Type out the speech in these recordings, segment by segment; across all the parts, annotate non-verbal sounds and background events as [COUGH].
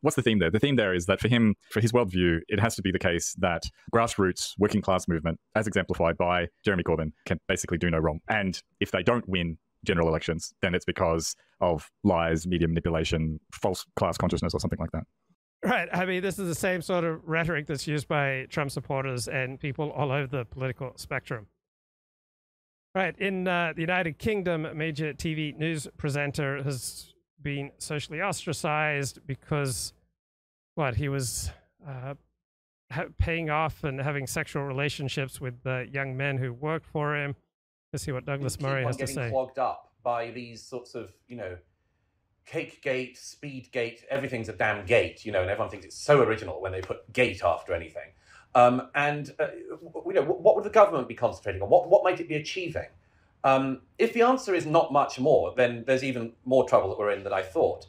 what's the theme there? The theme there is that for him, for his worldview, it has to be the case that grassroots working class movement, as exemplified by Jeremy Corbyn, can basically do no wrong. And if they don't win general elections, then it's because of lies, media manipulation, false class consciousness, or something like that. Right. I mean, this is the same sort of rhetoric that's used by Trump supporters and people all over the political spectrum. Right. In uh, the United Kingdom, major TV news presenter has been socially ostracized because, what, he was uh, ha- paying off and having sexual relationships with uh, young men who worked for him. Let's see what Douglas Murray has to say. clogged up by these sorts of, you know, cake gate, speed gate, everything's a damn gate, you know, and everyone thinks it's so original when they put gate after anything. Um, and, uh, you know, what would the government be concentrating on? What, what might it be achieving? Um, if the answer is not much more, then there's even more trouble that we're in than I thought.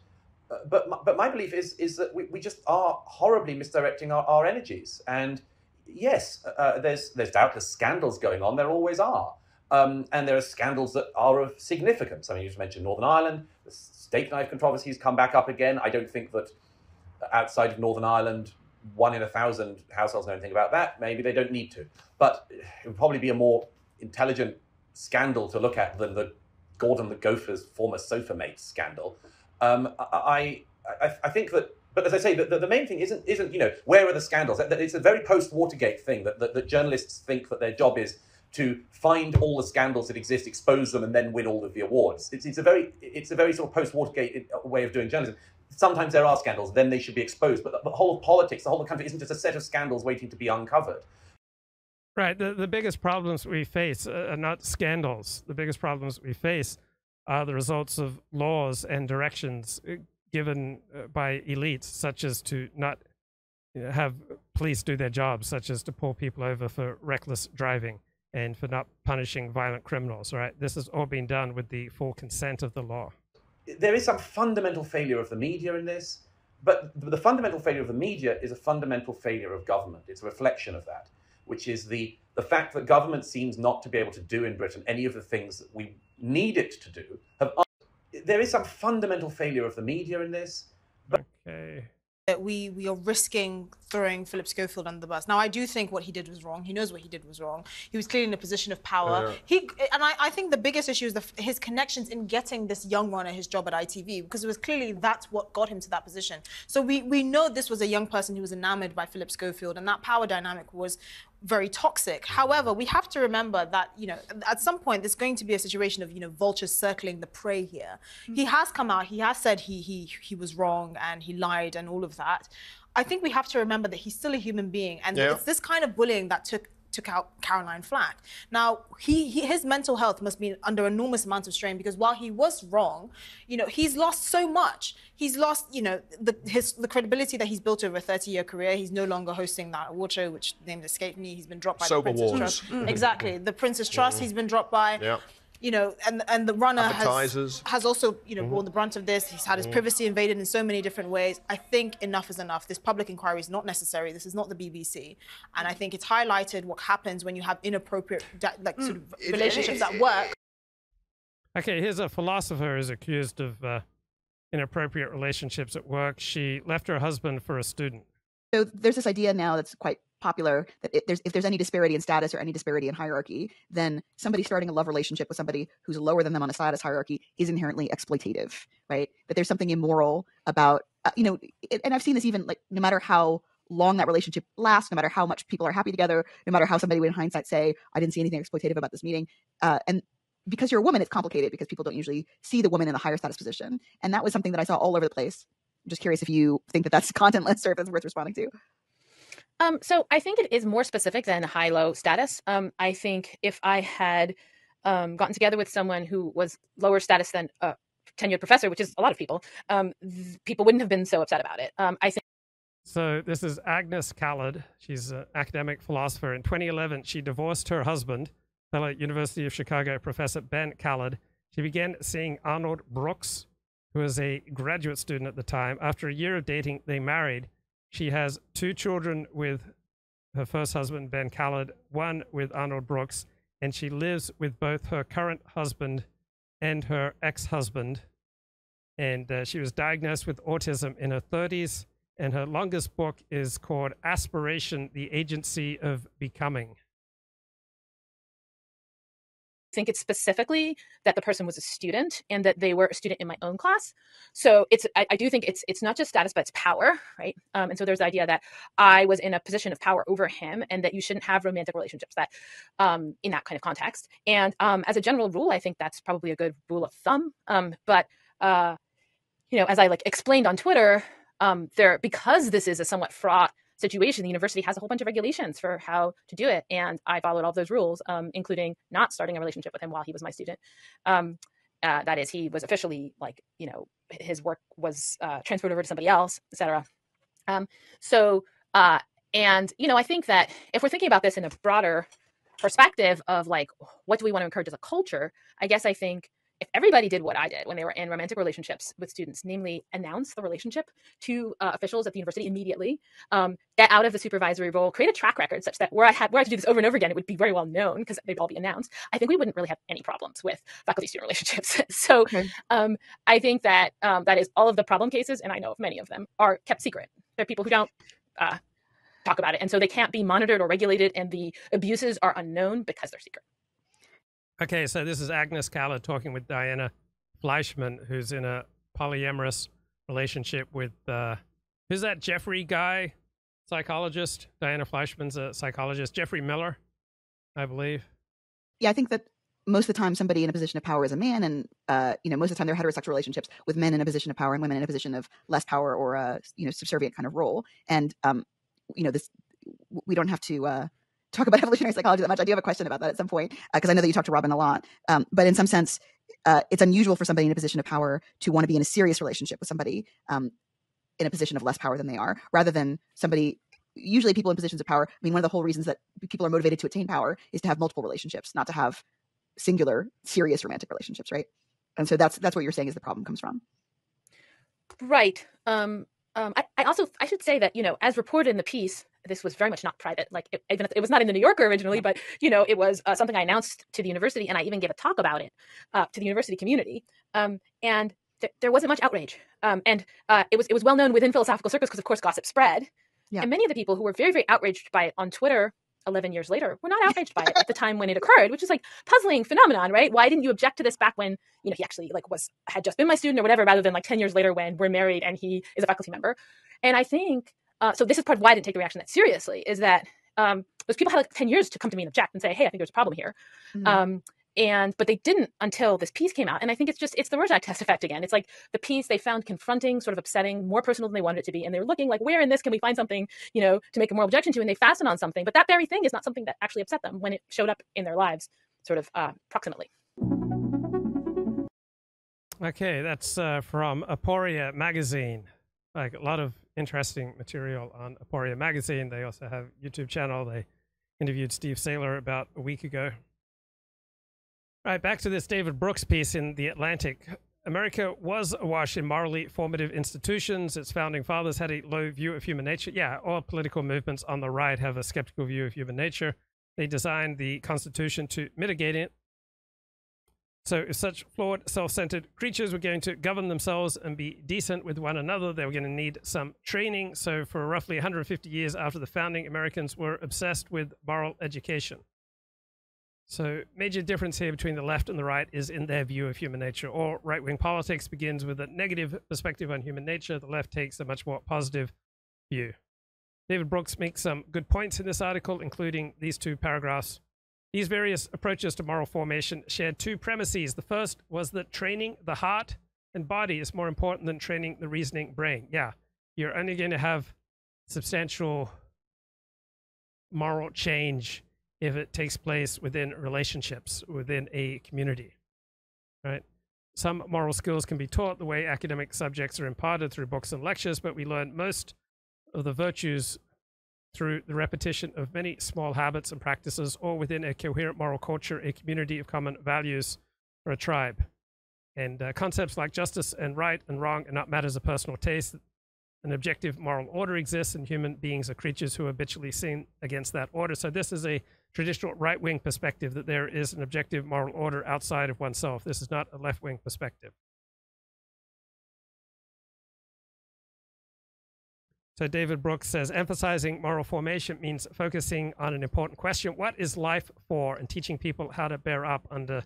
Uh, but, my, but my belief is, is that we, we just are horribly misdirecting our, our energies. And yes, uh, there's, there's doubtless scandals going on, there always are. Um, and there are scandals that are of significance. I mean, you just mentioned Northern Ireland, the Stakeknife controversy has come back up again. I don't think that outside of Northern Ireland, one in a thousand households know anything about that. Maybe they don't need to. But it would probably be a more intelligent scandal to look at than the Gordon the Gopher's former sofa mate scandal. Um, I, I, I think that but as I say, the, the, main thing isn't, isn't, you know, where are the scandals? It's a very post Watergate thing that, that, that journalists think that their job is to find all the scandals that exist, expose them, and then win all of the awards. It's, it's a very, it's a very sort of post Watergate way of doing journalism. Sometimes there are scandals, then they should be exposed. But the, the whole of politics, the whole of the country, isn't just a set of scandals waiting to be uncovered. Right. The, the biggest problems we face uh, are not scandals. The biggest problems we face are the results of laws and directions uh, given uh, by elites, such as to not have police do their jobs, such as to pull people over for reckless driving and for not punishing violent criminals. Right. This has all been done with the full consent of the law. there is some fundamental failure of the media in this, but the fundamental failure of the media is a fundamental failure of government. It's a reflection of that, which is the, the fact that government seems not to be able to do in Britain any of the things that we need it to do. Have, there is some fundamental failure of the media in this. Okay. that we we are risking throwing Phillip Schofield under the bus. Now, I do think what he did was wrong. He knows what he did was wrong. He was clearly in a position of power. Yeah. He and I, I think the biggest issue is the, his connections in getting this young runner his job at ITV because it was clearly that's what got him to that position. So we we know this was a young person who was enamored by Phillip Schofield, and that power dynamic was very toxic. Mm-hmm. However, we have to remember that you know at some point there's going to be a situation of you know vultures circling the prey here. Mm-hmm. He has come out. He has said he he he was wrong and he lied and all of that. I think we have to remember that he's still a human being, and Yeah. it's this kind of bullying that took took out Caroline Flack. Now, he, he his mental health must be under enormous amounts of strain because while he was wrong, you know, he's lost so much. He's lost, you know, the his the credibility that he's built over a 30-year career. He's no longer hosting that award show, which name escaped me. He's been dropped by Soap the Princess Awards. Trust. Mm-hmm. Exactly. The Prince's Trust, mm-hmm. he's been dropped by. Yeah. You know, and and the runner has, has also, you know, borne the brunt of this. He's had his privacy invaded in so many different ways. I think enough is enough. This public inquiry is not necessary. This is not the BBC, and I think it's highlighted what happens when you have inappropriate, like, sort of It- relationships it- at work. Okay, here's a philosopher who's accused of uh, inappropriate relationships at work. She left her husband for a student. So there's this idea now that's quite popular that if there's, if there's any disparity in status or any disparity in hierarchy, then somebody starting a love relationship with somebody who's lower than them on a status hierarchy is inherently exploitative, right? That there's something immoral about, uh, you know, it- and I've seen this even like no matter how long that relationship lasts, no matter how much people are happy together, no matter how somebody would in hindsight say, I didn't see anything exploitative about this meeting. Uh, and because you're a woman, it's complicated because people don't usually see the woman in the higher status position. And that was something that I saw all over the place. I'm just curious if you think that that's [LAUGHS] contentless or if it's worth responding to. Um, so I think it is more specific than high low status. Um, I think if I had um, gotten together with someone who was lower status than a tenured professor, which is a lot of people, um, th- people wouldn't have been so upset about it. Um, I think. So this is Agnes Callard. She's an academic philosopher. In 2011, she divorced her husband, fellow University of Chicago professor Ben Callard. She began seeing Arnold Brooks, who was a graduate student at the time. After a year of dating, they married. She has two children with her first husband, Ben Callard, one with Arnold Brooks, and she lives with both her current husband and her ex husband. and uh, she was diagnosed with autism in her 30s. And her longest book is called Aspiration The Agency of Becoming. Think it's specifically that the person was a student and that they were a student in my own class. So it's I, I do think it's it's not just status, but it's power, right? Um, and so there's the idea that I was in a position of power over him, and that you shouldn't have romantic relationships that um, in that kind of context. And um, as a general rule, I think that's probably a good rule of thumb. Um, but uh, you know, as I like explained on Twitter, um, there because this is a somewhat fraught situation, the university has a whole bunch of regulations for how to do it. And I followed all those rules, um, including not starting a relationship with him while he was my student. Um, uh, that is, he was officially like, you know, his work was uh, transferred over to somebody else, etc. Um, so, uh, and, you know, I think that if we're thinking about this in a broader perspective of like, what do we want to encourage as a culture? I guess I think if everybody did what I did when they were in romantic relationships with students, namely announce the relationship to uh, officials at the university immediately, um, get out of the supervisory role, create a track record such that where I had where I had to do this over and over again, it would be very well known because they'd all be announced. I think we wouldn't really have any problems with faculty-student relationships. [LAUGHS] so okay. um, I think that um, that is all of the problem cases, and I know of many of them are kept secret. There are people who don't. Uh, talk about it and so they can't be monitored or regulated and the abuses are unknown because they're secret Okay, so this is Agnes Callard talking with Diana Fleischman, who's in a polyamorous relationship with uh, who's that Jeffrey guy, psychologist? Diana Fleischman's a psychologist. Geoffrey Miller, I believe. Yeah, I think that most of the time somebody in a position of power is a man, and uh, you know most of the time they're heterosexual relationships with men in a position of power and women in a position of less power or a you know subservient kind of role. And um, you know this, we don't have to. Uh, talk about [LAUGHS] evolutionary psychology that much. I do have a question about that at some point because uh, I know that you talk to Robin a lot. Um, but in some sense, uh, it's unusual for somebody in a position of power to want to be in a serious relationship with somebody um, in a position of less power than they are, rather than somebody. Usually, people in positions of power. I mean, one of the whole reasons that people are motivated to attain power is to have multiple relationships, not to have singular, serious romantic relationships, right? And so that's that's what you're saying is the problem comes from. Right. Um, um, I, I, also I should say that you know, as reported in the piece, this was very much not private. Like it, even it was not in the New Yorker originally, but you know, it was uh, something I announced to the university, and I even gave a talk about it uh, to the university community. Um, and th- there wasn't much outrage, um, and uh, it was it was well known within philosophical circles because, of course, gossip spread. Yeah. And many of the people who were very very outraged by it on Twitter 11 years later were not outraged by it at the time when it occurred which is like puzzling phenomenon right why didn't you object to this back when you know he actually like was had just been my student or whatever rather than like 10 years later when we're married and he is a faculty member and i think uh, so this is part of why i didn't take the reaction that seriously is that um, those people had like 10 years to come to me and object and say hey i think there's a problem here. Mm-hmm. um, and but they didn't until this piece came out and i think it's just it's the rorschach test effect again. It's like the piece they found confronting sort of upsetting more personal than they wanted it to be and they were looking like where in this can we find something you know to make a moral objection to? And they fastened on something but that very thing is not something that actually upset them when it showed up in their lives sort of uh, proximately okay that's uh, from aporia magazine like a lot of interesting material on aporia magazine they also have youtube channel they interviewed steve sailer about a week ago all right, back to this David Brooks piece in The Atlantic. America was awash in morally formative institutions. Its founding fathers had a low view of human nature. Yeah, all political movements on the right have a skeptical view of human nature. They designed the Constitution to mitigate it. So, if such flawed, self centered creatures were going to govern themselves and be decent with one another, they were going to need some training. So, for roughly 150 years after the founding, Americans were obsessed with moral education. So, major difference here between the left and the right is in their view of human nature. All right wing politics begins with a negative perspective on human nature. The left takes a much more positive view. David Brooks makes some good points in this article, including these two paragraphs. These various approaches to moral formation shared two premises. The first was that training the heart and body is more important than training the reasoning brain. Yeah, you're only going to have substantial moral change if it takes place within relationships, within a community, right? Some moral skills can be taught the way academic subjects are imparted through books and lectures, but we learn most of the virtues through the repetition of many small habits and practices, or within a coherent moral culture, a community of common values, or a tribe. And uh, concepts like justice and right and wrong are not matters of personal taste. An objective moral order exists, and human beings are creatures who habitually sin against that order. So, this is a traditional right wing perspective that there is an objective moral order outside of oneself. This is not a left wing perspective. So David Brooks says emphasizing moral formation means focusing on an important question: What is life for? And teaching people how to bear up under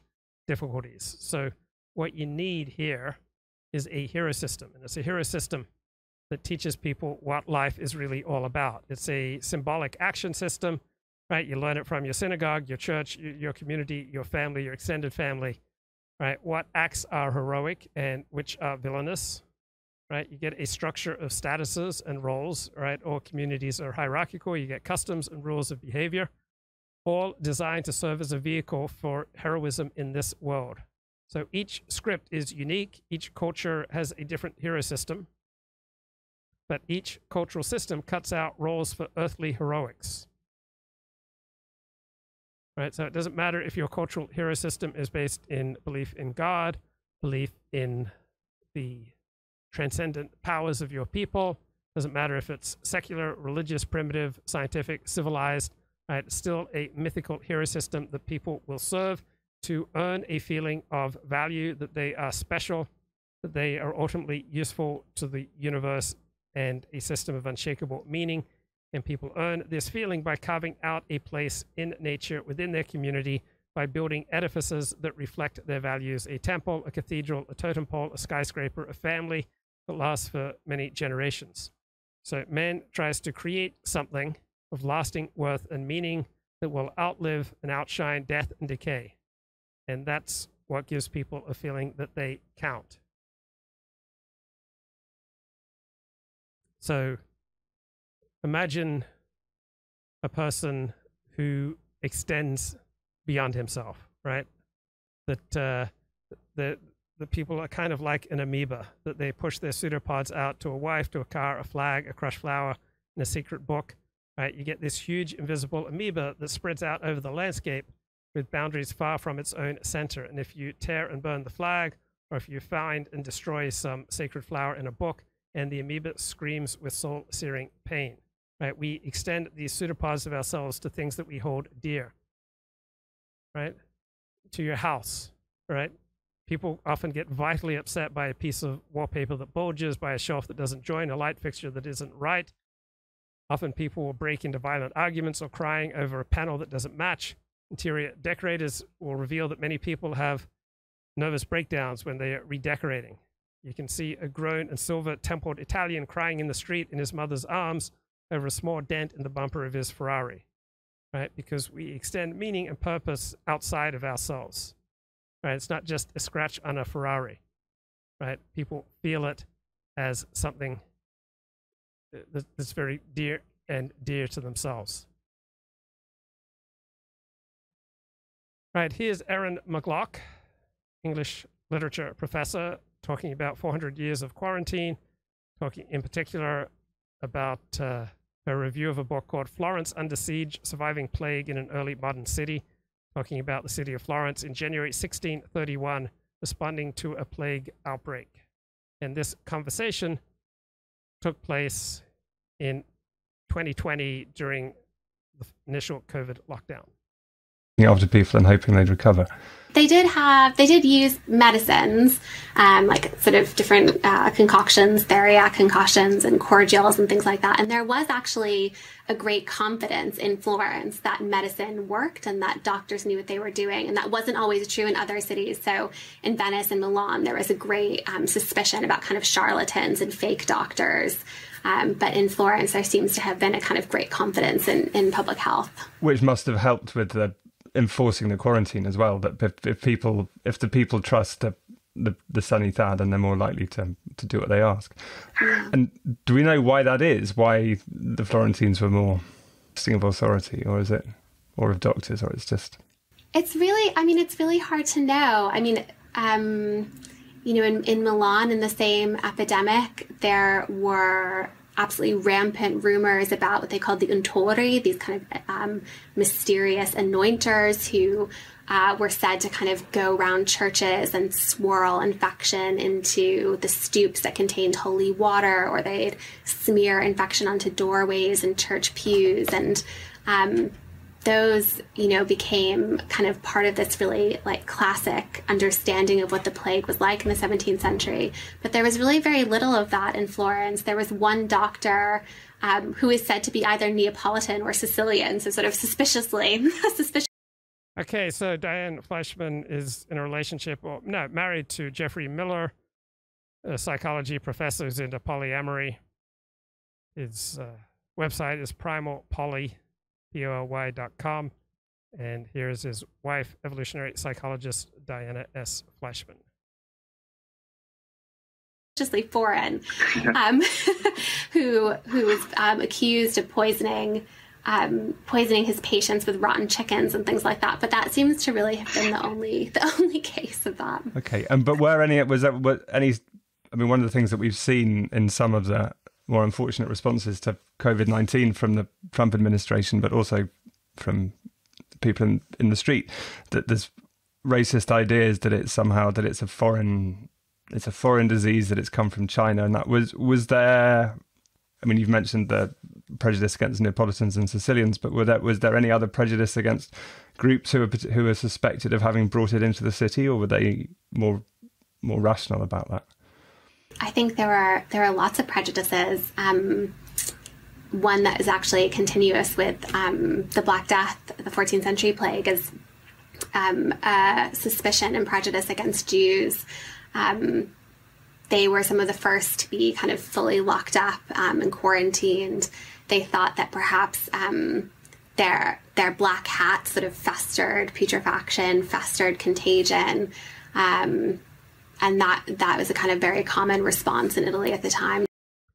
difficulties. So what you need here is a hero system, and it's a hero system that teaches people what life is really all about. It's a symbolic action system, right? You learn it from your synagogue, your church, your community, your family, your extended family, right? What acts are heroic and which are villainous, right? You get a structure of statuses and roles, right? All communities are hierarchical. You get customs and rules of behavior, all designed to serve as a vehicle for heroism in this world. So each script is unique. Each culture has a different hero system, but each cultural system cuts out roles for earthly heroics. Right? So it doesn't matter if your cultural hero system is based in belief in God, belief in the transcendent powers of your people. Doesn't matter if it's secular, religious, primitive, scientific, civilized, right? Still a mythical hero system that people will serve to earn a feeling of value, that they are special, that they are ultimately useful to the universe and a system of unshakable meaning. And people earn this feeling by carving out a place in nature within their community by building edifices that reflect their values a temple, a cathedral, a totem pole, a skyscraper, a family that lasts for many generations. So man tries to create something of lasting worth and meaning that will outlive and outshine death and decay. And that's what gives people a feeling that they count. So imagine a person who extends beyond himself, right? That uh, the the people are kind of like an amoeba, that they push their pseudopods out to a wife, to a car, a flag, a crushed flower, and a secret book, right? You get this huge invisible amoeba that spreads out over the landscape with boundaries far from its own center. And if you tear and burn the flag, or if you find and destroy some sacred flower in a book, and the amoeba screams with soul searing pain. Right? We extend these pseudopods of ourselves to things that we hold dear. Right? To your house. Right? People often get vitally upset by a piece of wallpaper that bulges, by a shelf that doesn't join, a light fixture that isn't right. Often people will break into violent arguments or crying over a panel that doesn't match. Interior decorators will reveal that many people have nervous breakdowns when they are redecorating. You can see a grown and silver templed Italian crying in the street in his mother's arms over a small dent in the bumper of his Ferrari, right? Because we extend meaning and purpose outside of ourselves, right? It's not just a scratch on a Ferrari, right? People feel it as something that's very dear and dear to themselves. Right, here's Erin Maglaque, English literature professor talking about 400 years of quarantine, talking in particular about uh, a review of a book called Florence Under Siege Surviving Plague in an Early Modern City, talking about the city of Florence in January 1631, responding to a plague outbreak. And this conversation took place in 2020 during the initial COVID lockdown. After people and hoping they'd recover. They did have they did use medicines um, like sort of different uh, concoctions theriac concoctions and cordials and things like that. And there was actually a great confidence in florence that medicine worked and that doctors knew what they were doing. And that wasn't always true in other cities. So in venice and milan there was a great um, suspicion about kind of charlatans and fake doctors. Um, but in Florence, there seems to have been a kind of great confidence in, in public health. Which must have helped with the enforcing the quarantine as well. That if, if people, if the people trust the the, the Thad, then they're more likely to to do what they ask. Yeah. And do we know why that is? Why the Florentines were more of authority, or is it, or of doctors, or it's just? It's really, I mean, it's really hard to know. I mean, um, you know, in, in Milan, in the same epidemic, there were absolutely rampant rumors about what they called the untori, these kind of um, mysterious anointers who uh, were said to kind of go around churches and swirl infection into the stoups that contained holy water, or they'd smear infection onto doorways and church pews. And um, those, you know, became kind of part of this really like classic understanding of what the plague was like in the 17th century. But there was really very little of that in Florence. There was one doctor um, who is said to be either Neapolitan or Sicilian, so sort of suspiciously [LAUGHS] suspicious. Okay, so Diane Fleischman is in a relationship, or no, married to Geoffrey Miller, a psychology professor who's into polyamory. His uh, website is primalpoly, P-O-L-Y.com. And here's his wife, evolutionary psychologist Diana S. Fleischman. Justly foreign, [LAUGHS] um, [LAUGHS] who who was um, accused of poisoning um, poisoning his patients with rotten chickens and things like that. But that seems to really have been the only [LAUGHS] the only case of that. Okay, um, but were any was that were any? I mean, one of the things that we've seen in some of the more unfortunate responses to COVID nineteen from the Trump administration, but also from people in, in the street, that there's racist ideas that it's somehow that it's a foreign it's a foreign disease that it's come from China, and that was was there. I mean, you've mentioned the prejudice against Neapolitans and Sicilians, but were there, was there any other prejudice against groups who were who were suspected of having brought it into the city, or were they more more rational about that? I think there are there are lots of prejudices. Um, one that is actually continuous with um, the Black Death, the 14th century plague, is um, suspicion and prejudice against Jews. Um, they were some of the first to be kind of fully locked up um, and quarantined. They thought that perhaps um, their their black hat sort of festered putrefaction, festered contagion, um, and that that was a kind of very common response in Italy at the time.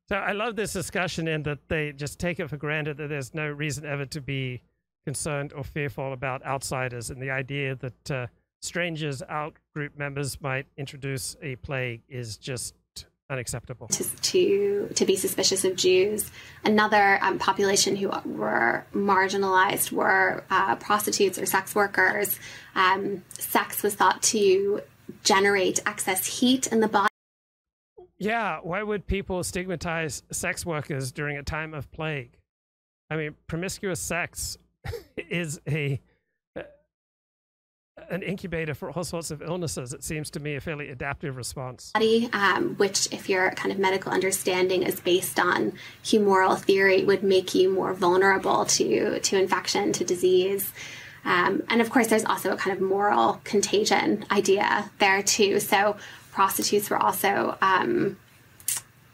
So I love this discussion in that they just take it for granted that there's no reason ever to be concerned or fearful about outsiders, and the idea that uh, strangers, out group members might introduce a plague is just unacceptable. To, to, to be suspicious of Jews. Another um, population who were marginalized were uh, prostitutes or sex workers. Um, sex was thought to generate excess heat in the body. Yeah, why would people stigmatize sex workers during a time of plague? I mean, promiscuous sex [LAUGHS] is a an incubator for all sorts of illnesses. It seems to me a fairly adaptive response. Um, which, if your kind of medical understanding is based on humoral theory, would make you more vulnerable to to infection, to disease. Um, and of course, there's also a kind of moral contagion idea there too. So prostitutes were also, um,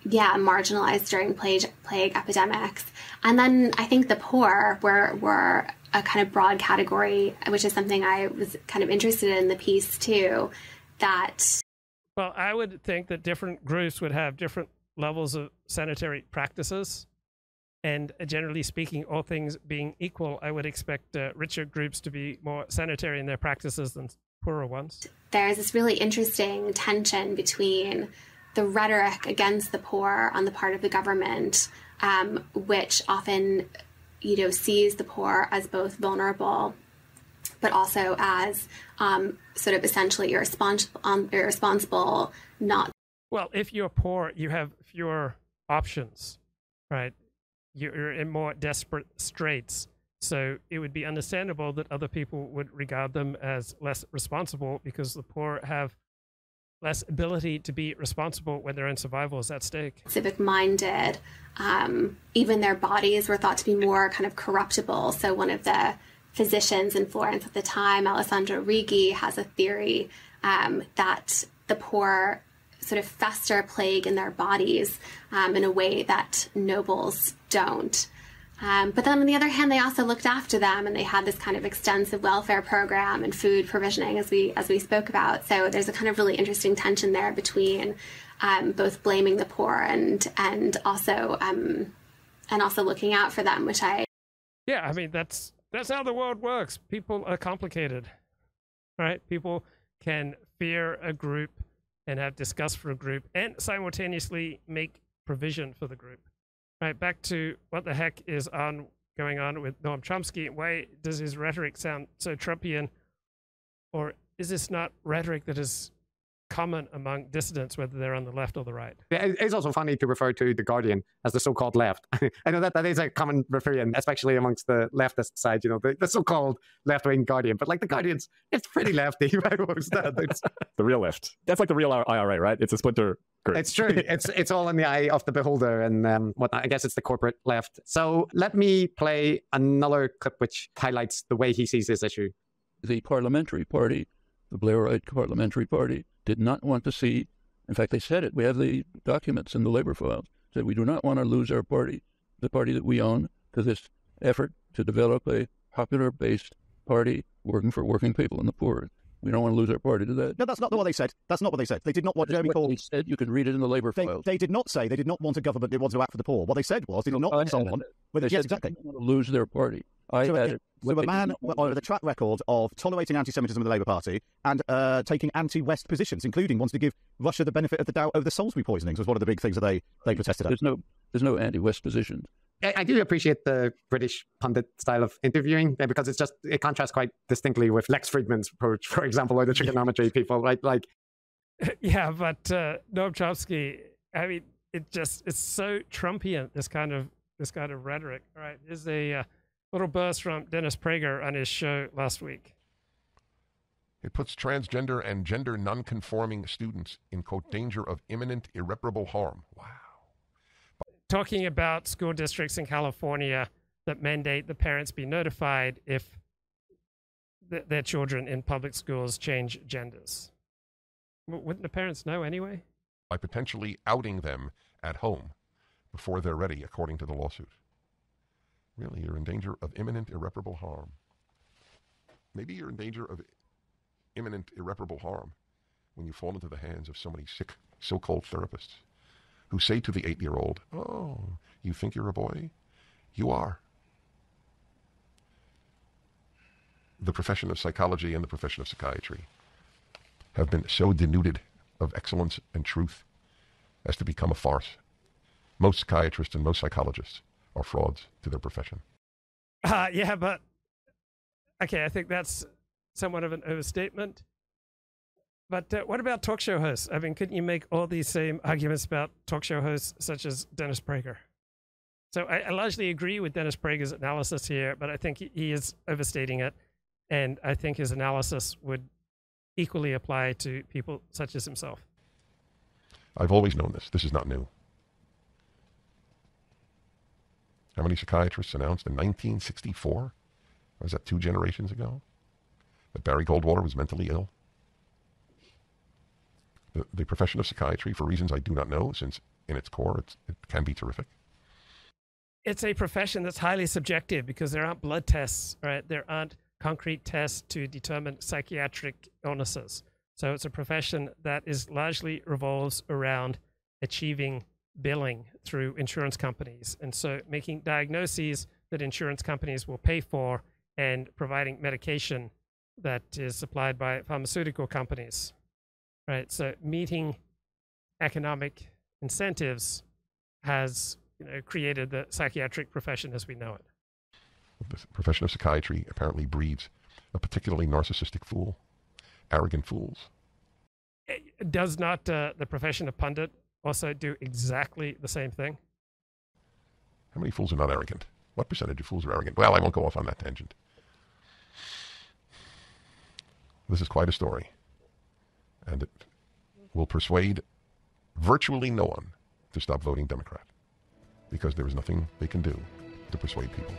yeah, marginalized during plague plague epidemics. And then I think the poor were were a kind of broad category, which is something I was kind of interested in the piece too. That well, I would think that different groups would have different levels of sanitary practices. And generally speaking, all things being equal, I would expect uh, richer groups to be more sanitary in their practices than poorer ones. There's this really interesting tension between the rhetoric against the poor on the part of the government, um, which often you know, sees the poor as both vulnerable, but also as um, sort of essentially irresponsible, um, irresponsible, not. Well, if you're poor, you have fewer options, right? You're in more desperate straits. So it would be understandable that other people would regard them as less responsible because the poor have less ability to be responsible when their own survival is at stake. Civic minded, um, even their bodies were thought to be more kind of corruptible. So one of the physicians in Florence at the time, Alessandro Righi, has a theory um, that the poor sort of fester plague in their bodies um, in a way that nobles don't. Um, but then on the other hand, they also looked after them and they had this kind of extensive welfare program and food provisioning as we as we spoke about. So there's a kind of really interesting tension there between um, both blaming the poor and and also um, and also looking out for them, which I yeah, I mean that's that's how the world works. People are complicated, right? People can fear a group and have disgust for a group and simultaneously make provision for the group. Right, back to what the heck is on going on with Noam Chomsky. Why does his rhetoric sound so Trumpian? Or is this not rhetoric that is common among dissidents, whether they're on the left or the right. It's also funny to refer to the Guardian as the so-called left. [LAUGHS] I know that that is a common refrain, especially amongst the leftist side. You know, the, the so-called left-wing Guardian, but like the Guardians, it's pretty lefty by most standards. the real left. That's like the real IRA, right? It's a splinter group. It's true. [LAUGHS] it's it's all in the eye of the beholder, and um, what I guess it's the corporate left. So let me play another clip which highlights the way he sees this issue. The parliamentary party, the Blairite parliamentary party, did not want to see. In fact, they said it. We have the documents in the labor files. Said we do not want to lose our party, the party that we own, to this effort to develop a popular-based party working for working people and the poor. We don't want to lose our party to that. No, that's not what they said. That's not what they said. They did not want Jeremy Corbyn. said. You can read it in the labor They, files. they did not say they did not want a government that wanted to act for the poor. What they said was they did not want someone with They yes, said exactly. they want to lose their party. I So, had a- it. so a man not want with to a track record of tolerating anti-Semitism in the Labour Party and uh, taking anti-West positions, including wanting to give Russia the benefit of the doubt over the Salisbury poisonings, was one of the big things that they, they protested at. There's no there's no anti-West positions. I, I do appreciate the British pundit style of interviewing uh, because it's just it contrasts quite distinctly with Lex Fridman's approach, for example, or the Triggernometry [LAUGHS] people, right? Like yeah, but uh, Noam Chomsky, I mean, it just it's so Trumpian this kind of this kind of rhetoric. All right, here's a uh, little burst from Dennis Prager on his show last week. It puts transgender and gender nonconforming students in quote danger of imminent irreparable harm. Wow. talking about school districts in California that mandate the parents be notified if th- their children in public schools change genders. W- wouldn't the parents know anyway? By potentially outing them at home before they're ready, according to the lawsuit. Really, you're in danger of imminent irreparable harm. Maybe you're in danger of imminent irreparable harm when you fall into the hands of so many sick so called therapists who say to the eight year old, Oh, you think you're a boy? You are. The profession of psychology and the profession of psychiatry have been so denuded of excellence and truth as to become a farce. Most psychiatrists and most psychologists are frauds to their profession. Uh, yeah, but okay, I think that's somewhat of an overstatement. But uh, what about talk show hosts? I mean, couldn't you make all these same arguments about talk show hosts such as Dennis Prager? So I, I largely agree with Dennis Prager's analysis here, but I think he is overstating it. And I think his analysis would equally apply to people such as himself. I've always known this. This is not new. How many psychiatrists announced in 1964? Was that two generations ago? That Barry Goldwater was mentally ill? The, the profession of psychiatry, for reasons I do not know, since in its core it can be terrific. It's a profession that's highly subjective because there aren't blood tests, right? There aren't concrete tests to determine psychiatric illnesses. So it's a profession that is largely revolves around achieving billing through insurance companies. And so making diagnoses that insurance companies will pay for and providing medication that is supplied by pharmaceutical companies. Right? So meeting economic incentives has you know, created the psychiatric profession as we know it. The profession of psychiatry apparently breeds a particularly narcissistic fool, arrogant fools. Does not uh, the profession of pundit also do exactly the same thing? How many fools are not arrogant? What percentage of fools are arrogant? Well, I won't go off on that tangent. This is quite a story. And it will persuade virtually no one to stop voting Democrat because there is nothing they can do to persuade people.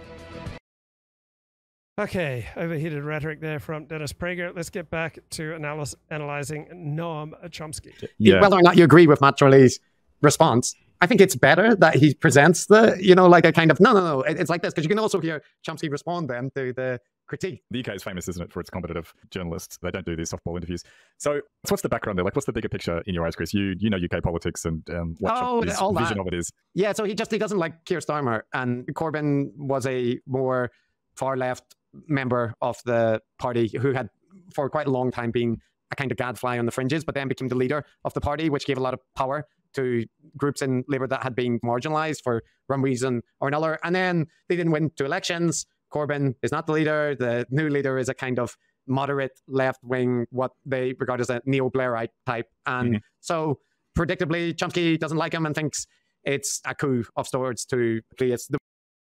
Okay, overheated rhetoric there from Dennis Prager. Let's get back to analysis, analyzing Noam Chomsky. Yeah. whether or not you agree with Matt Trolley's response, I think it's better that he presents the, you know, like a kind of, no, no, no, it's like this, because you can also hear Chomsky respond then to the critique. The UK is famous, isn't it, for its competitive journalists? They don't do these softball interviews. So, so what's the background there? Like, what's the bigger picture in your eyes, Chris? You you know UK politics and um, what Oh, his all vision that. of it is. Yeah, so he just he doesn't like Keir Starmer, and Corbyn was a more far left member of the party who had for quite a long time been a kind of gadfly on the fringes, but then became the leader of the party, which gave a lot of power to groups in Labour that had been marginalised for one reason or another. And then they didn't win two elections. Corbyn is not the leader. The new leader is a kind of moderate left wing, what they regard as a neo Blairite type. And Mhm. so, predictably, Chomsky doesn't like him and thinks it's a coup of sorts to. It's the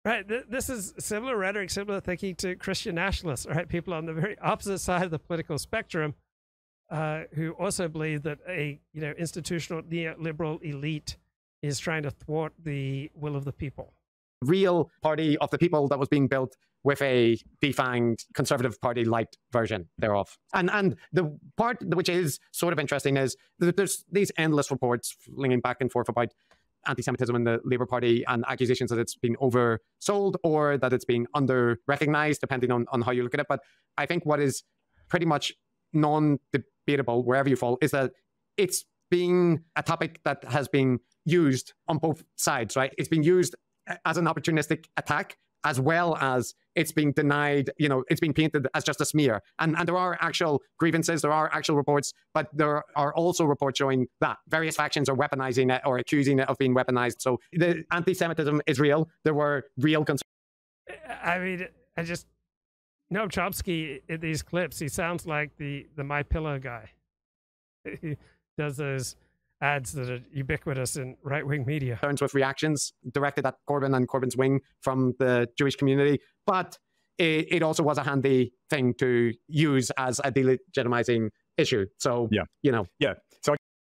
Right. Th- this is similar rhetoric, similar thinking to Christian nationalists, right? People on the very opposite side of the political spectrum uh, who also believe that a you know institutional neoliberal elite is trying to thwart the will of the people. real party of the people that was being built with a defanged conservative party light version thereof. And and the part which is sort of interesting is there's these endless reports flinging back and forth about anti-Semitism in the Labour Party and accusations that it's been oversold or that it's being under-recognized, depending on, on how you look at it. But I think what is pretty much non-debatable, wherever you fall, is that it's being a topic that has been used on both sides, right? It's been used as an opportunistic attack as well as it's being denied, you know, it's being painted as just a smear. And, and there are actual grievances, there are actual reports, but there are also reports showing that various factions are weaponizing it or accusing it of being weaponized. So the anti Semitism is real. There were real concerns. I mean, I just Noam Chomsky in these clips. He sounds like the the My Pillow guy. [LAUGHS] He does those ads that are ubiquitous in right wing media. concerns with reactions directed at Corbyn and Corbyn's wing from the Jewish community, but it, it also was a handy thing to use as a delegitimizing issue. So, Yeah. you know, Yeah.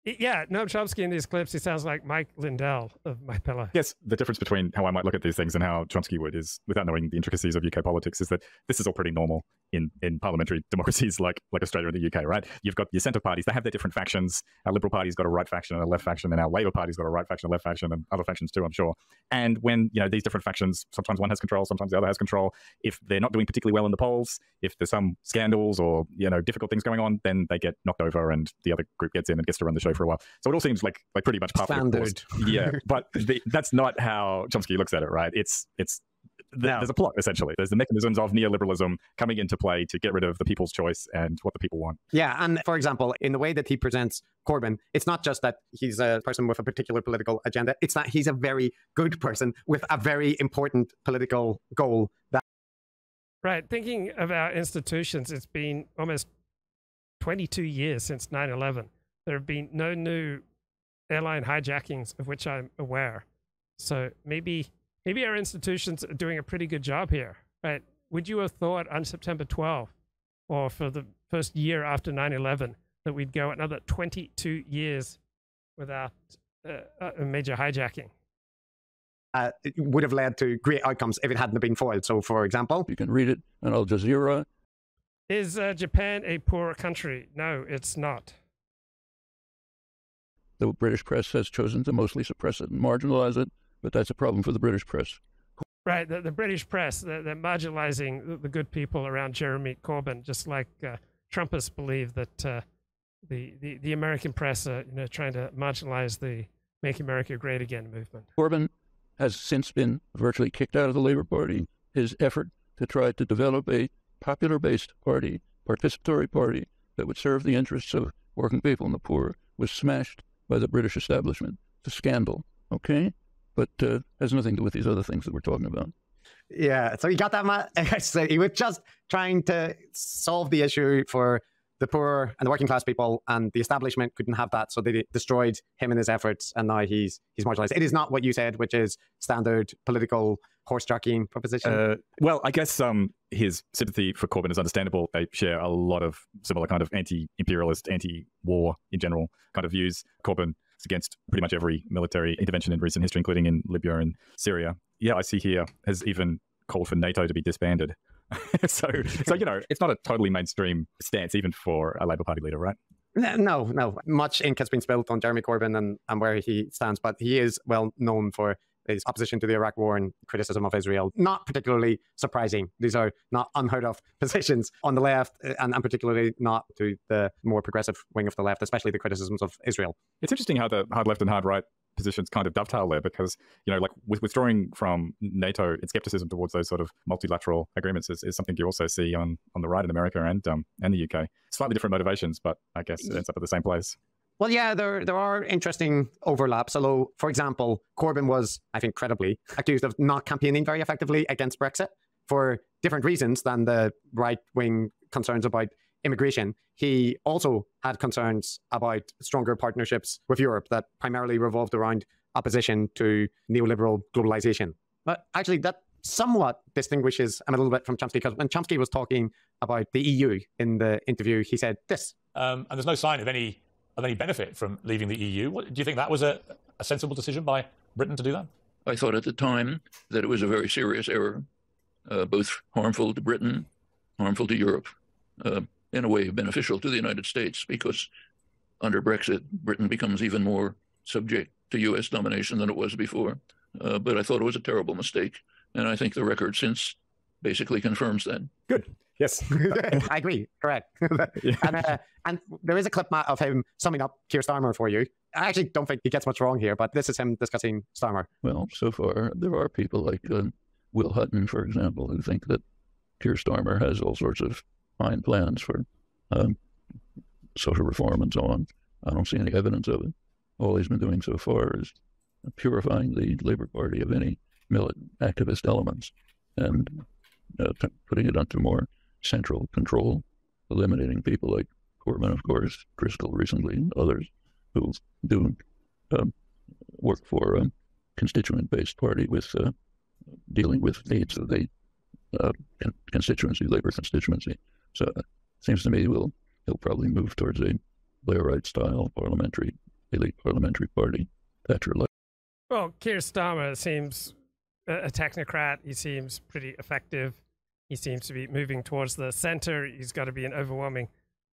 Yeah, Noam Chomsky in these clips. He sounds like Mike Lindell of My Pillow. Yes, the difference between how I might look at these things and how Chomsky would is, without knowing the intricacies of UK politics, is that this is all pretty normal in, in parliamentary [LAUGHS] democracies like like Australia and the UK, right? You've got your centre parties; they have their different factions. Our Liberal Party's got a right faction and a left faction, and our Labor Party's got a right faction, and a left faction, and other factions too, I'm sure. And when you know these different factions, sometimes one has control, sometimes the other has control. If they're not doing particularly well in the polls, if there's some scandals or you know difficult things going on, then they get knocked over, and the other group gets in and gets to run the show for a while. So it all seems like like pretty much par for the course. Standard. Yeah, [LAUGHS] but the, that's not how Chomsky looks at it, right? It's it's th- No. there's a plot essentially. There's the mechanisms of neoliberalism coming into play to get rid of the people's choice and what the people want. Yeah, and for example, in the way that he presents Corbyn, it's not just that he's a person with a particular political agenda, it's that he's a very good person with a very important political goal that Right. Thinking of our institutions, it's been almost 22 years since 9 11. There have been no new airline hijackings of which I'm aware. So maybe maybe our institutions are doing a pretty good job here. Right. Would you have thought on September 12th or for the first year after 9 11 that we'd go another 22 years without uh, a major hijacking? uh, it would have led to great outcomes if it hadn't been foiled. So, for example, You can read it on Al Jazeera. Is uh, Japan a poor country? No, it's not. The British press has chosen to mostly suppress it and marginalize it, but that's a problem for the British press. Right, the, the British press, they're, they're marginalizing the, the good people around Jeremy Corbyn, just like uh, Trumpists believe that uh, the, the, the American press are you know, trying to marginalize the Make America Great Again movement. Corbyn has since been virtually kicked out of the Labour Party. His effort to try to develop a popular based party, participatory party that would serve the interests of working people and the poor was smashed by the British establishment. It's a scandal, okay? But uh, has nothing to do with these other things that we're talking about. Yeah, so he got that. Ma- [LAUGHS] so he was just trying to solve the issue for the poor and the working class people, and the establishment couldn't have that, so they destroyed him and his efforts, and now he's he's marginalized. It is not what you said, which is standard political horse jockeying proposition. Uh, well, I guess um, his sympathy for Corbyn is understandable. They share a lot of similar kind of anti-imperialist, anti-war in general kind of views. Corbyn is against pretty much every military intervention in recent history, including in Libya and Syria. Yeah, I see here has even called for NATO to be disbanded. [LAUGHS] so, so you know, it's not a totally mainstream stance, even for a Labour Party leader, right? No, no. Much ink has been spilled on Jeremy Corbyn and, and where he stands, but he is well known for his opposition to the Iraq War and criticism of Israel. Not particularly surprising. These are not unheard of [LAUGHS] positions on the left, uh, and, and particularly not to the more progressive wing of the left, especially the criticisms of Israel. It's interesting how the hard left and hard right positions kind of dovetail there because, you know, like with withdrawing from NATO and skepticism towards those sort of multilateral agreements is, is something you also see on, on the right in America and um, and the UK. Slightly different motivations, but I guess it ends up at the same place. Well, yeah, there there are interesting overlaps. Although, for example, Corbyn was, I think, credibly accused of not campaigning very effectively against Brexit for different reasons than the right wing concerns about immigration. He also had concerns about stronger partnerships with Europe that primarily revolved around opposition to neoliberal globalization. But actually, that somewhat distinguishes him a little bit from Chomsky because when Chomsky was talking about the EU in the interview, he said this. Um, and there's no sign of any of any benefit from leaving the EU. What, do you think that was a, a sensible decision by Britain to do that? I thought at the time that it was a very serious error, uh, both harmful to Britain, harmful to Europe, uh, in a way beneficial to the United States, because under Brexit, Britain becomes even more subject to U.S. domination than it was before. Uh, but I thought it was a terrible mistake. And I think the record since basically confirms that. Good. Yes. [LAUGHS] I agree. Correct. [LAUGHS] and, uh, and there is a clip Matt, of him summing up Keir Starmer for you. I actually don't think he gets much wrong here, but this is him discussing Starmer. Well, so far, there are people like uh, Will Hutton, for example, who think that Keir Starmer has all sorts of fine plans for um, social reform and so on. I don't see any evidence of it. All he's been doing so far is purifying the Labour Party of any militant activist elements and uh, putting it under more central control, eliminating people like Corbyn, of course, Driscoll recently, others who do um, work for a constituent-based party with uh, dealing with needs of the uh, constituency, labor constituency. So it seems to me we'll, he'll probably move towards a Blairite-style parliamentary, elite parliamentary party, Thatcher-like. Well, Keir Starmer seems a technocrat. He seems pretty effective. He seems to be moving towards the center. He's got to be an overwhelming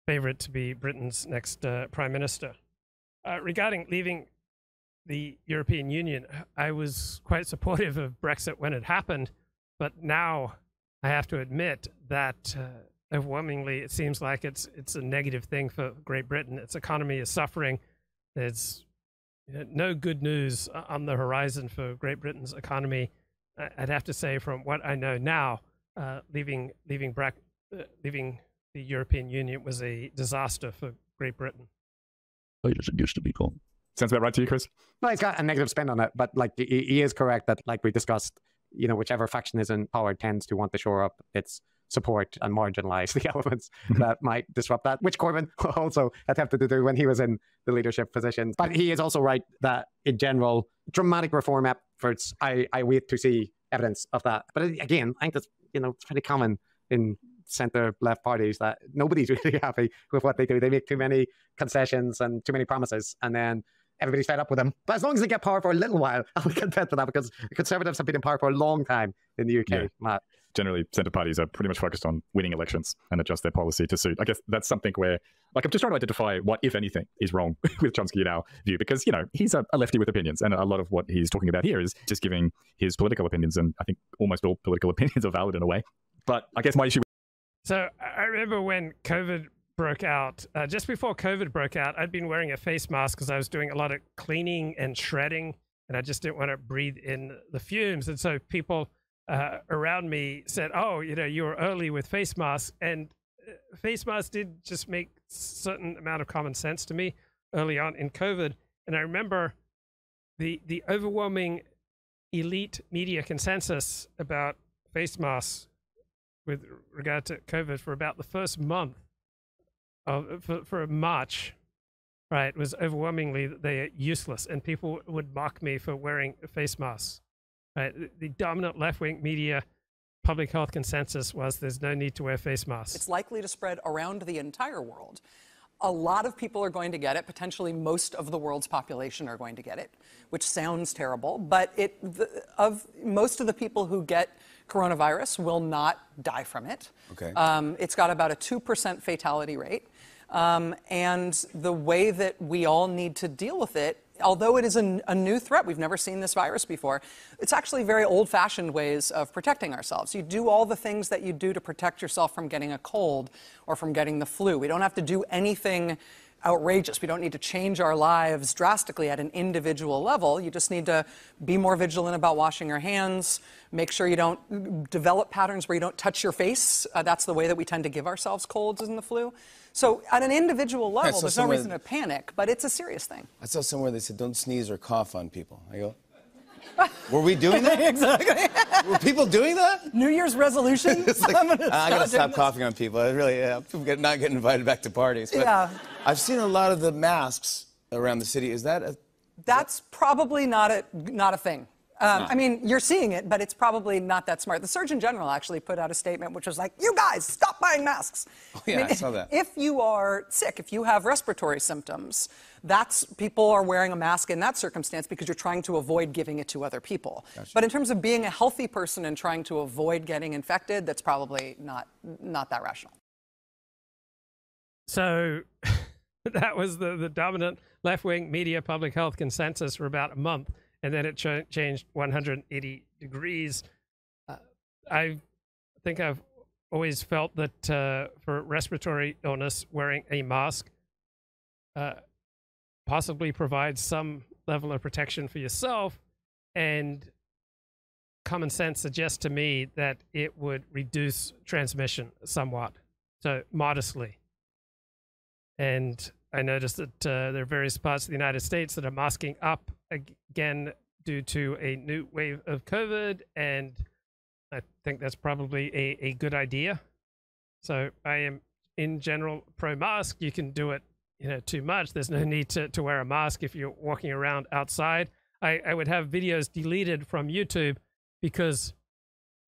favorite to be Britain's next uh, prime minister. Uh, regarding leaving the European Union, I was quite supportive of Brexit when it happened, but now I have to admit that uh, overwhelmingly it seems like it's it's a negative thing for Great Britain. Its economy is suffering. There's no good news on the horizon for Great Britain's economy. I'd have to say, from what I know now, uh, leaving leaving Bra- uh, leaving the European Union was a disaster for Great Britain. Right as it used to be called. Sounds about right to you, Chris. No, he's got a negative spin on it, but like he, he is correct that, like we discussed, you know, whichever faction is in power tends to want to shore up its support and marginalize [LAUGHS] the elements that might disrupt that, which Corbyn [LAUGHS] also attempted to do when he was in the leadership position. But he is also right that, in general, dramatic reform efforts, I, I wait to see evidence of that. But again, I think that's you know it's pretty common in center left parties that nobody's [LAUGHS] really happy with what they do. They make too many concessions and too many promises, and then everybody's fed up with them. But as long as they get power for a little while, [LAUGHS] I'll be content with that because the Conservatives have been in power for a long time in the UK, yeah. Matt generally centre parties are pretty much focused on winning elections and adjust their policy to suit. I guess that's something where, like, I'm just trying to identify what, if anything, is wrong [LAUGHS] with Chomsky in our view, because, you know, he's a, a, lefty with opinions. And a lot of what he's talking about here is just giving his political opinions. And I think almost all political [LAUGHS] opinions are valid in a way. But I guess my issue. So I remember when COVID broke out, uh, just before COVID broke out, I'd been wearing a face mask because I was doing a lot of cleaning and shredding. And I just didn't want to breathe in the fumes. And so people uh, around me said, "Oh, you know, you were early with face masks," and uh, face masks did just make certain amount of common sense to me early on in COVID. And I remember the the overwhelming elite media consensus about face masks with regard to COVID for about the first month of uh, for, for March, right, was overwhelmingly they are useless, and people would mock me for wearing face masks. Right? The dominant left wing media public health consensus was there's no need to wear face masks. It's likely to spread around the entire world. A lot of people are going to get it. Potentially, most of the world's population are going to get it, which sounds terrible. But it, the, of most of the people who get coronavirus will not die from it. Okay. Um, it's got about a two percent fatality rate, um, and the way that we all need to deal with it although it is a, a, new threat, we've never seen this virus before, it's actually very old fashioned ways of protecting ourselves. You do all the things that you do to protect yourself from getting a cold or from getting the flu. We don't have to do anything outrageous. We don't need to change our lives drastically at an individual level. You just need to be more vigilant about washing your hands, make sure you don't develop patterns where you don't touch your face. Uh, that's the way that we tend to give ourselves colds and the flu. So at an individual level, there's no reason to panic, but it's a serious thing. I saw somewhere they said don't sneeze or cough on people. I go, [LAUGHS] Were we doing that? [LAUGHS] exactly. Were people doing that? New Year's resolution? [LAUGHS] Like, I'm gonna ah, I gotta stop stop coughing on people. I really, yeah, I'm not getting invited back to parties. But Yeah. I've seen a lot of the masks around the city. Is that a, That's probably not a not a thing. Um, No. I mean, you're seeing it, but it's probably not that smart. The Surgeon General actually put out a statement which was like, "You guys, stop buying masks." [LAUGHS] Oh, yeah, I saw that. If you are sick, if you have respiratory symptoms, that's people are wearing a mask in that circumstance because you're trying to avoid giving it to other people. Gotcha. But in terms of being a healthy person and trying to avoid getting infected, that's probably not not that rational. So [LAUGHS] that was the, the dominant left wing media public health consensus for about a month, and then it ch- changed 180 degrees. Uh, I think I've always felt that uh, for respiratory illness, wearing a mask uh, possibly provides some level of protection for yourself, and common sense suggests to me that it would reduce transmission somewhat, so modestly. And I noticed that uh, there are various parts of the United States that are masking up again due to a new wave of COVID. And I think that's probably a, a good idea. So I am, in general, pro mask. You can do it, you know, too much. There's no need to, to wear a mask if you're walking around outside. I, I would have videos deleted from YouTube because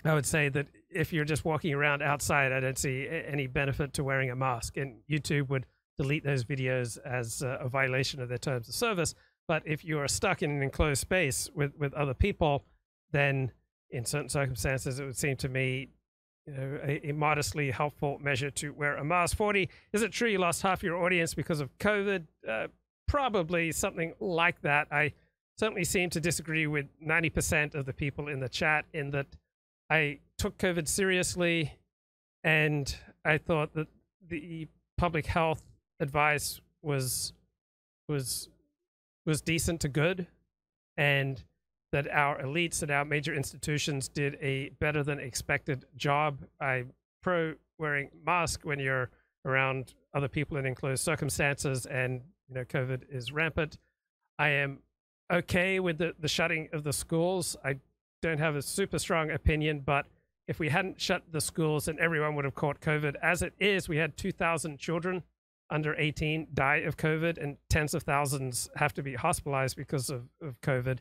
I would say that if you're just walking around outside, I don't see any benefit to wearing a mask. And YouTube would delete those videos as a violation of their terms of service. But if you are stuck in an enclosed space with, with other people, then in certain circumstances, it would seem to me you know, a, a modestly helpful measure to wear a mask. 40, is it true you lost half your audience because of COVID? Uh, probably something like that. I certainly seem to disagree with 90% of the people in the chat in that I took COVID seriously and I thought that the public health advice was was was decent to good and that our elites and our major institutions did a better than expected job. I pro wearing mask when you're around other people in enclosed circumstances and you know COVID is rampant. I am okay with the, the shutting of the schools. I don't have a super strong opinion, but if we hadn't shut the schools, then everyone would have caught COVID. As it is, we had 2,000 children under 18 die of COVID, and tens of thousands have to be hospitalized because of, of COVID.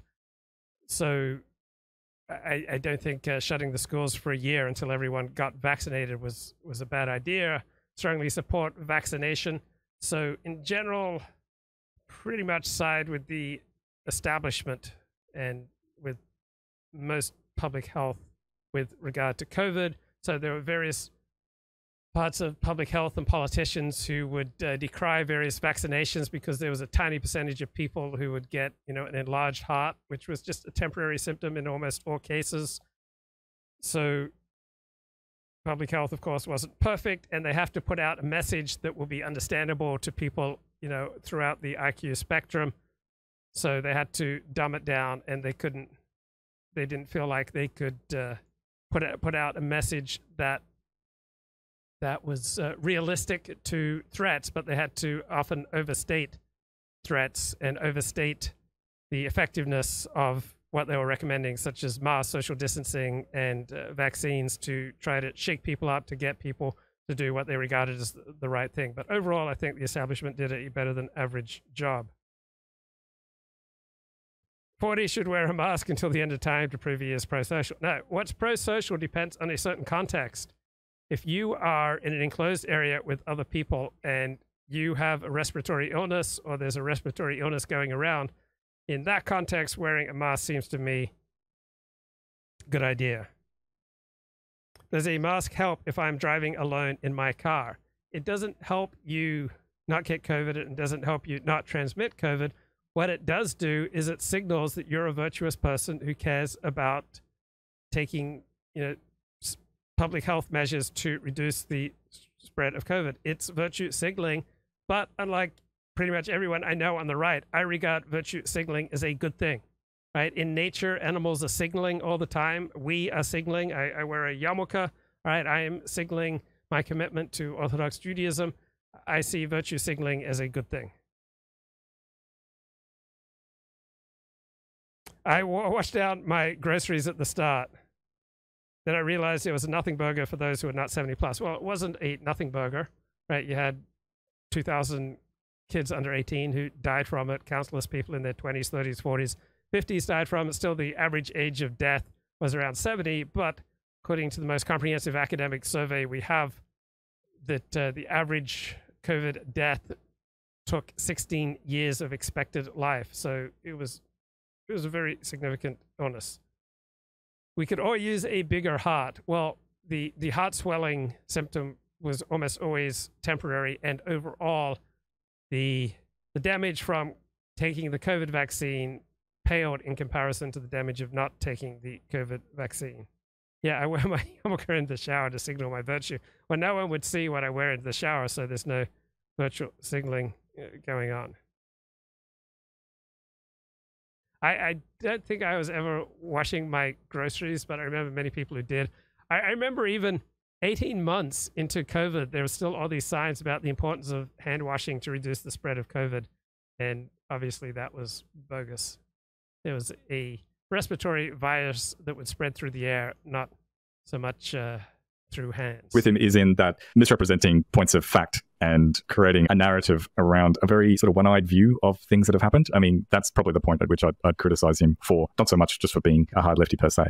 So I, I don't think uh, shutting the schools for a year until everyone got vaccinated was, was a bad idea. Strongly support vaccination. So, in general, pretty much side with the establishment and with most public health with regard to COVID. So, there were various parts of public health and politicians who would uh, decry various vaccinations because there was a tiny percentage of people who would get, you know, an enlarged heart, which was just a temporary symptom in almost all cases. So public health, of course, wasn't perfect, and they have to put out a message that will be understandable to people, you know, throughout the IQ spectrum. So they had to dumb it down, and they couldn't. They didn't feel like they could uh, put put out a message that that was uh, realistic to threats, but they had to often overstate threats and overstate the effectiveness of what they were recommending, such as mass social distancing and uh, vaccines, to try to shake people up to get people to do what they regarded as the, the right thing. But overall, I think the establishment did a better than average job. 40 should wear a mask until the end of time to prove he is pro social. No, what's pro social depends on a certain context if you are in an enclosed area with other people and you have a respiratory illness or there's a respiratory illness going around, in that context, wearing a mask seems to me a good idea. Does a mask help if I'm driving alone in my car? It doesn't help you not get COVID. It doesn't help you not transmit COVID. What it does do is it signals that you're a virtuous person who cares about taking, you know, public health measures to reduce the spread of COVID. It's virtue signaling, but unlike pretty much everyone I know on the right, I regard virtue signaling as a good thing. Right? In nature, animals are signaling all the time. We are signaling. I, I wear a yarmulke. Right? I am signaling my commitment to Orthodox Judaism. I see virtue signaling as a good thing. I washed down my groceries at the start. Then I realized it was a nothing burger for those who are not 70 plus. Well, it wasn't a nothing burger, right? You had 2,000 kids under 18 who died from it, countless people in their 20s, 30s, 40s, 50s died from it. Still, the average age of death was around 70. But according to the most comprehensive academic survey we have, that uh, the average COVID death took 16 years of expected life. So it was it was a very significant illness. We could all use a bigger heart. Well, the the heart swelling symptom was almost always temporary, and overall, the the damage from taking the COVID vaccine paled in comparison to the damage of not taking the COVID vaccine. Yeah, I wear [LAUGHS] my yarmulke in the shower to signal my virtue. Well, no one would see what I wear in the shower, so there's no virtual signaling uh, going on. I, I don't think I was ever washing my groceries, but I remember many people who did. I, I remember even 18 months into COVID, there were still all these signs about the importance of hand washing to reduce the spread of COVID. And obviously, that was bogus. It was a respiratory virus that would spread through the air, not so much uh, through hands. with him is in that misrepresenting points of fact and creating a narrative around a very sort of one-eyed view of things that have happened. I mean, that's probably the point at which I'd, I'd criticize him for, not so much just for being a hard lefty per se.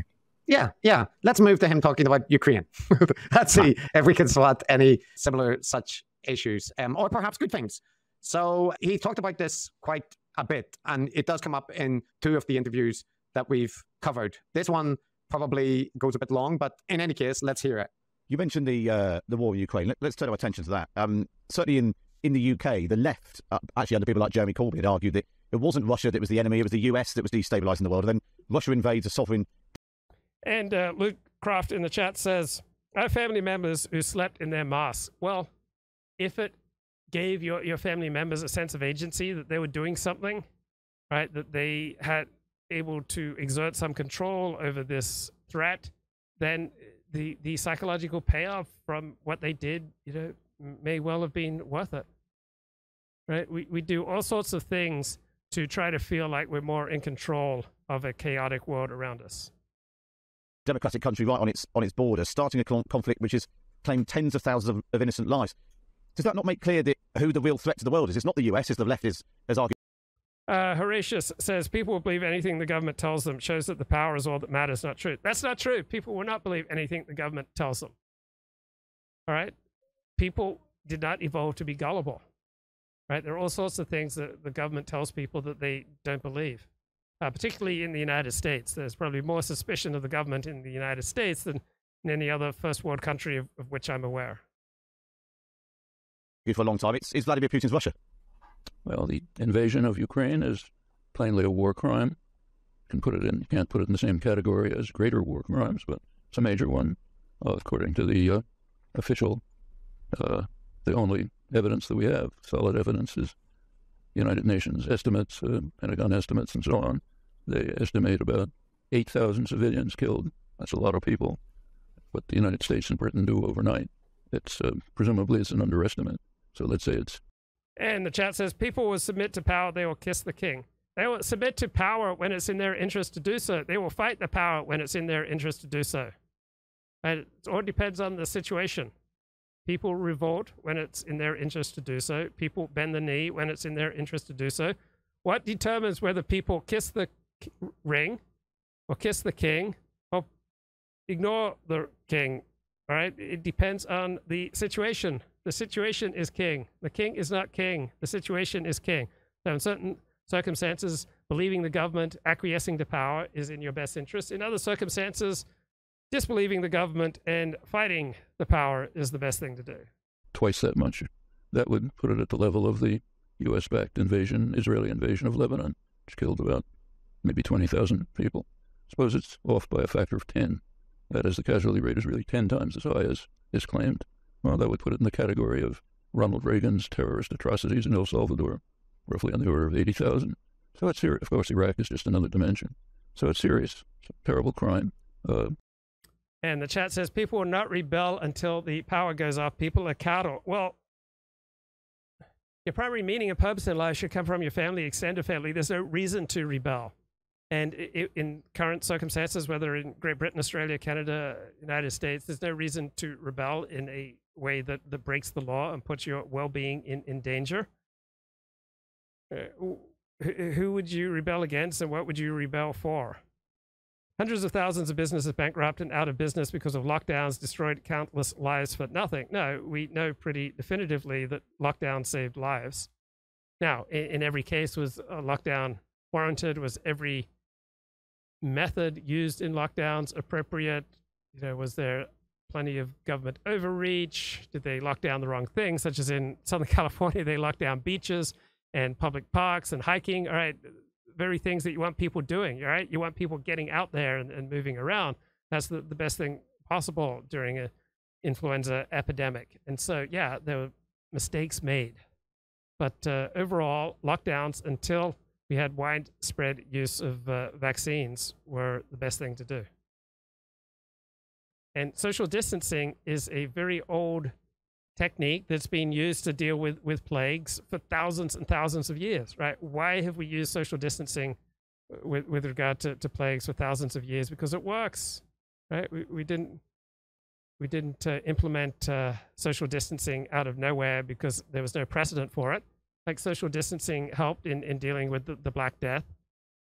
Yeah, yeah. Let's move to him talking about Ukraine. [LAUGHS] Let's see if we can spot any similar such issues, um, or perhaps good things. So he talked about this quite a bit, and it does come up in two of the interviews that we've covered. This one probably goes a bit long, but in any case, let's hear it. You mentioned the uh, the war in Ukraine. Let, us turn our attention to that. Um, certainly in, in the UK, the left, uh, actually under people like Jeremy Corbyn, argued that it wasn't Russia that was the enemy; it was the US that was destabilising the world. And then Russia invades a sovereign. And uh, Luke Croft in the chat says, have family members who slept in their masks. Well, if it gave your, your family members a sense of agency that they were doing something, right, that they had able to exert some control over this threat, then the, the psychological payoff from what they did, you know, may well have been worth it. Right? We, we do all sorts of things to try to feel like we're more in control of a chaotic world around us. democratic country right on its on its border, starting a con- conflict which has claimed tens of thousands of, of innocent lives. Does that not make clear that who the real threat to the world is? It's not the US, as the left is, has argued. Uh, Horatius says people will believe anything the government tells them shows that the power is all that matters, not truth. That's not true. People will not believe anything the government tells them. All right? People did not evolve to be gullible. Right? There are all sorts of things that the government tells people that they don't believe. Uh, particularly in the United States, there's probably more suspicion of the government in the United States than in any other first world country of, of which I'm aware. for a long time. It's, it's Vladimir Putin's Russia. Well, the invasion of Ukraine is plainly a war crime. You can put it in. You can't put it in the same category as greater war crimes, but it's a major one, uh, according to the uh, official. Uh, the only evidence that we have, solid evidence, is United Nations estimates, uh, Pentagon estimates, and so on. They estimate about 8,000 civilians killed. That's a lot of people. What the United States and Britain do overnight, it's uh, presumably it's an underestimate. So let's say it's And the chat says people will submit to power, they will kiss the king. They will submit to power when it's in their interest to do so. They will fight the power when it's in their interest to do so. And it all depends on the situation. People revolt when it's in their interest to do so. People bend the knee when it's in their interest to do so. What determines whether people kiss the ring or kiss the king or ignore the king? All right. It depends on the situation. The situation is king. The king is not king. The situation is king. So, in certain circumstances, believing the government, acquiescing to power is in your best interest. In other circumstances, disbelieving the government and fighting the power is the best thing to do. twice that much. That would put it at the level of the U.S. backed invasion, Israeli invasion of Lebanon, which killed about maybe 20,000 people. Suppose it's off by a factor of 10. That is, the casualty rate is really 10 times as high as is claimed. Well, that would put it in the category of Ronald Reagan's terrorist atrocities in El Salvador, roughly on the order of 80,000. So it's serious. Of course, Iraq is just another dimension. So it's serious. It's a terrible crime. Uh, And the chat says people will not rebel until the power goes off. People are cattle. Well, your primary meaning and purpose in life should come from your family, extended family. There's no reason to rebel. And in current circumstances, whether in Great Britain, Australia, Canada, United States, there's no reason to rebel in a way that, that breaks the law and puts your well being in, in danger. Uh, who, who would you rebel against and what would you rebel for? Hundreds of thousands of businesses bankrupt and out of business because of lockdowns destroyed countless lives for nothing. No, we know pretty definitively that lockdown saved lives. Now, in, in every case, was a lockdown warranted? Was every method used in lockdowns appropriate? You know, was there plenty of government overreach? Did they lock down the wrong things, such as in Southern [LAUGHS] California, they locked down beaches and public parks and hiking? All right, very things that you want people doing, all right? You want people getting out there and, and moving around. That's the, the best thing possible during a influenza epidemic. And so, yeah, there were mistakes made. But uh, overall, lockdowns until we had widespread use of uh, vaccines were the best thing to do. And social distancing is a very old technique that's been used to deal with, with plagues for thousands and thousands of years, right? Why have we used social distancing with, with regard to, to plagues for thousands of years? Because it works, right? We, we didn't we didn't uh, implement uh, social distancing out of nowhere because there was no precedent for it. Like social distancing helped in, in dealing with the, the Black Death,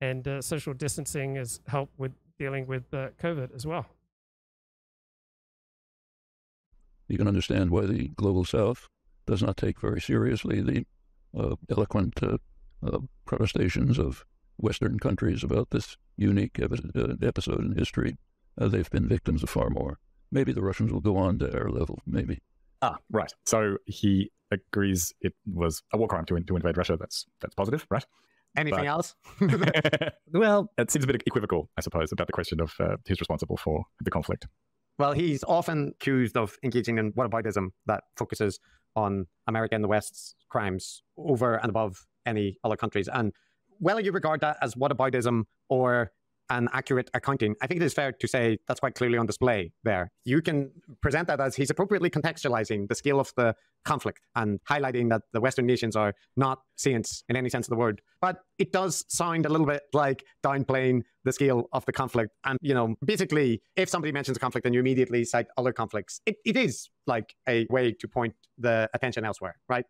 and uh, social distancing has helped with dealing with uh, COVID as well. You can understand why the global south does not take very seriously the uh, eloquent uh, uh, protestations of Western countries about this unique epi- uh, episode in history. Uh, they've been victims of far more. Maybe the Russians will go on to our level. Maybe. Ah, right. So he agrees it was a war crime to, to invade Russia. That's that's positive, right? Anything But- else? [LAUGHS] [LAUGHS] well, it seems a bit equivocal, I suppose, about the question of uh, who's responsible for the conflict. Well, he's often accused of engaging in whataboutism that focuses on America and the West's crimes over and above any other countries. And whether you regard that as whataboutism or an accurate accounting, I think it is fair to say that's quite clearly on display there. You can present that as he's appropriately contextualizing the scale of the conflict and highlighting that the Western nations are not saints in any sense of the word. But it does sound a little bit like downplaying the scale of the conflict. And, you know, basically, if somebody mentions a conflict and you immediately cite other conflicts, it, it is like a way to point the attention elsewhere, right?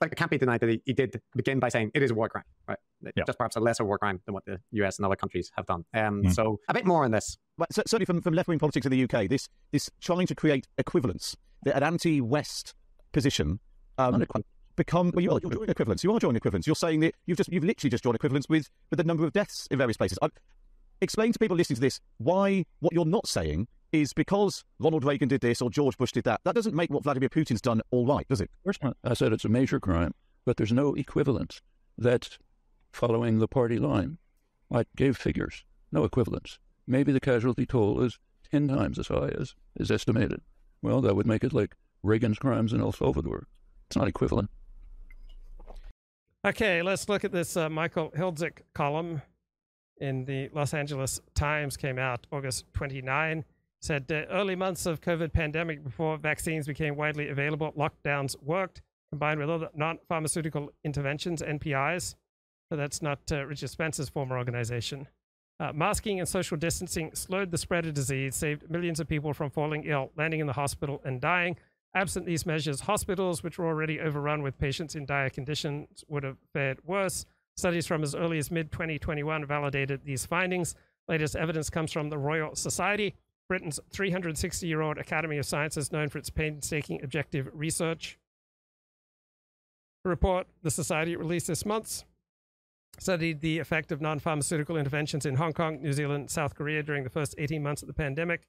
Yeah. Like it can't be denied that he, he did begin by saying it is a war crime, right? Just perhaps a lesser war crime than what the US and other countries have done. Um, Mm. So a bit more on this. But certainly from, from left wing politics in the UK, this this trying to create equivalence, the- an anti West position, um, become well, you are you're drawing equivalence. You are drawing equivalence. You're saying that you've just you've literally just drawn equivalence with with the number of deaths in various places. I, explain to people listening to this why what you're not saying is because Ronald Reagan did this or George Bush did that. That doesn't make what Vladimir Putin's done all right, does it? Of course not. I said it's a major crime, but there's no equivalence that following the party line. I gave figures, no equivalence. Maybe the casualty toll is 10 times as high as is estimated. Well, that would make it like Reagan's crimes in El Salvador. It's not equivalent. Okay, let's look at this uh, Michael Hiltzik column in the Los Angeles Times came out August 29. Said uh, early months of COVID pandemic before vaccines became widely available, lockdowns worked combined with other non-pharmaceutical interventions, NPIs. So that's not uh, Richard Spencer's former organization. Uh, masking and social distancing slowed the spread of disease, saved millions of people from falling ill, landing in the hospital, and dying. Absent these measures, hospitals, which were already overrun with patients in dire conditions, would have fared worse. Studies from as early as mid 2021 validated these findings. Latest evidence comes from the Royal Society, Britain's 360 year old Academy of Sciences, known for its painstaking objective research. A report the Society released this month studied the effect of non pharmaceutical interventions in Hong Kong, New Zealand, South Korea during the first 18 months of the pandemic.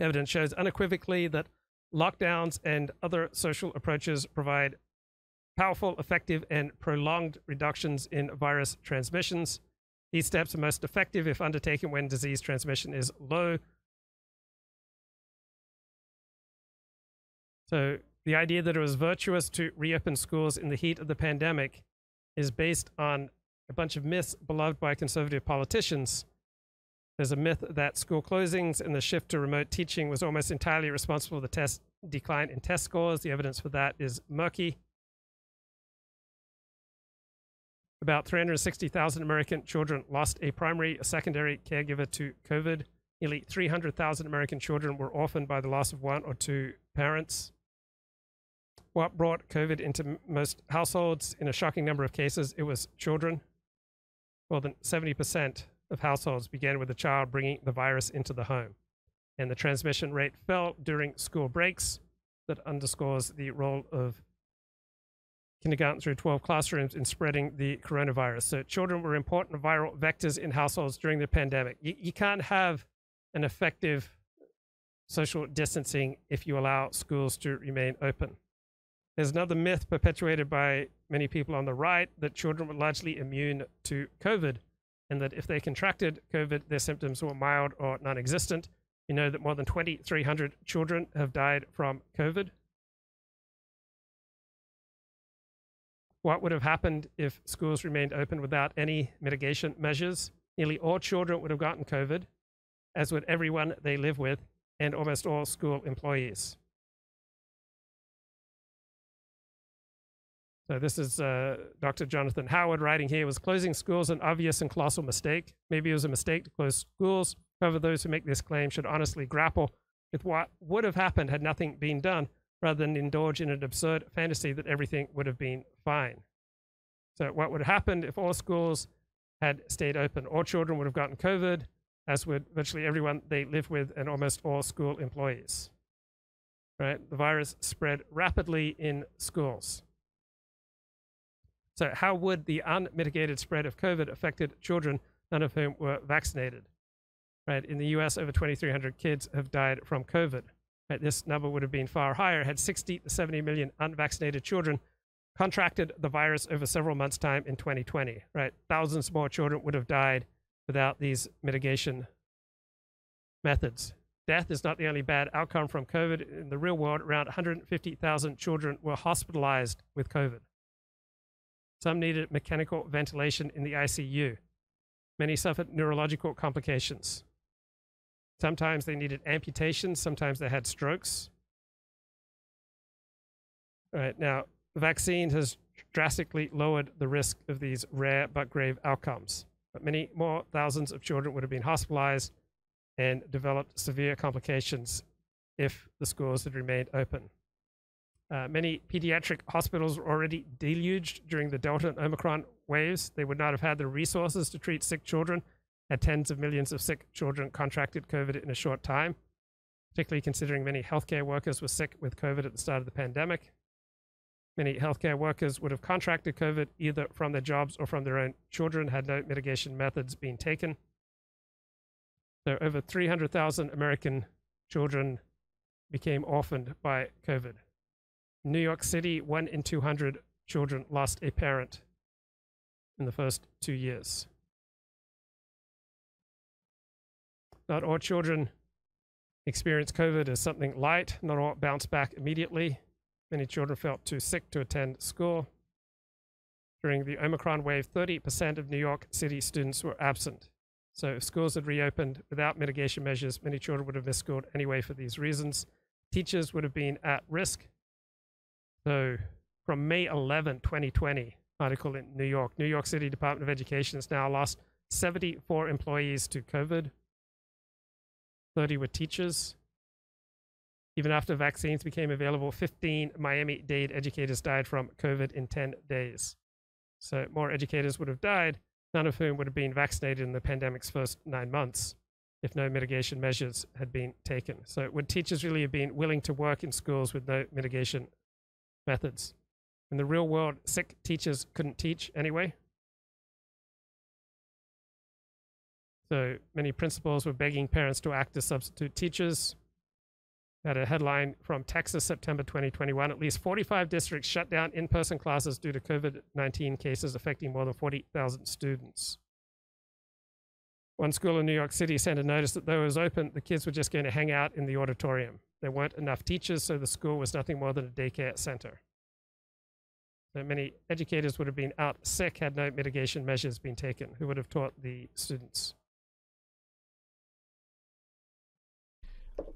Evidence shows unequivocally that lockdowns and other social approaches provide powerful, effective, and prolonged reductions in virus transmissions. These steps are most effective if undertaken when disease transmission is low. So, the idea that it was virtuous to reopen schools in the heat of the pandemic is based on a bunch of myths beloved by conservative politicians. There's a myth that school closings and the shift to remote teaching was almost entirely responsible for the test decline in test scores. The evidence for that is murky. About 360,000 American children lost a primary or secondary caregiver to COVID. Nearly 300,000 American children were orphaned by the loss of one or two parents. What brought COVID into most households? In a shocking number of cases, it was children. More than 70% of households began with a child bringing the virus into the home. And the transmission rate fell during school breaks. That underscores the role of kindergarten through 12 classrooms in spreading the coronavirus. So children were important viral vectors in households during the pandemic. You, you can't have an effective social distancing if you allow schools to remain open. There's another myth perpetuated by many people on the right that children were largely immune to COVID and that if they contracted COVID, their symptoms were mild or non existent. You know that more than 2,300 children have died from COVID. What would have happened if schools remained open without any mitigation measures? Nearly all children would have gotten COVID, as would everyone they live with, and almost all school employees. So this is uh, Dr. Jonathan Howard writing here. Was closing schools an obvious and colossal mistake? Maybe it was a mistake to close schools. However, those who make this claim should honestly grapple with what would have happened had nothing been done rather than indulge in an absurd fantasy that everything would have been fine. So, what would have happened if all schools had stayed open? All children would have gotten COVID, as would virtually everyone they live with and almost all school employees. Right? The virus spread rapidly in schools. So, how would the unmitigated spread of COVID affected children, none of whom were vaccinated? Right? In the US, over 2,300 kids have died from COVID. Right, this number would have been far higher had 60 to 70 million unvaccinated children contracted the virus over several months' time in 2020. Right, thousands more children would have died without these mitigation methods. Death is not the only bad outcome from COVID. In the real world, around 150,000 children were hospitalized with COVID. Some needed mechanical ventilation in the ICU. Many suffered neurological complications. Sometimes they needed amputations, sometimes they had strokes. All right, now, the vaccine has drastically lowered the risk of these rare but grave outcomes. But many more thousands of children would have been hospitalized and developed severe complications if the schools had remained open. Uh, many pediatric hospitals were already deluged during the Delta and Omicron waves. They would not have had the resources to treat sick children had tens of millions of sick children contracted COVID in a short time, particularly considering many healthcare workers were sick with COVID at the start of the pandemic. Many healthcare workers would have contracted COVID either from their jobs or from their own children had no mitigation methods been taken. So, over 300,000 American children became orphaned by COVID. New York City, one in 200 children lost a parent in the first two years. Not all children experience COVID as something light, not all bounce back immediately. Many children felt too sick to attend school. During the Omicron wave, 30% of New York City students were absent. So, if schools had reopened without mitigation measures, many children would have missed school anyway for these reasons. Teachers would have been at risk. So, from May 11, 2020, article in New York, New York City Department of Education has now lost 74 employees to COVID. 30 were teachers. Even after vaccines became available, 15 Miami Dade educators died from COVID in 10 days. So more educators would have died, none of whom would have been vaccinated in the pandemic's first nine months if no mitigation measures had been taken. So would teachers really have been willing to work in schools with no mitigation methods? In the real world, sick teachers couldn't teach anyway. So many principals were begging parents to act as substitute teachers. Had a headline from Texas, September 2021. At least 45 districts shut down in person classes due to COVID 19 cases affecting more than 40,000 students. One school in New York City sent a notice that though it was open, the kids were just going to hang out in the auditorium. There weren't enough teachers, so the school was nothing more than a daycare center. So many educators would have been out sick had no mitigation measures been taken. Who would have taught the students?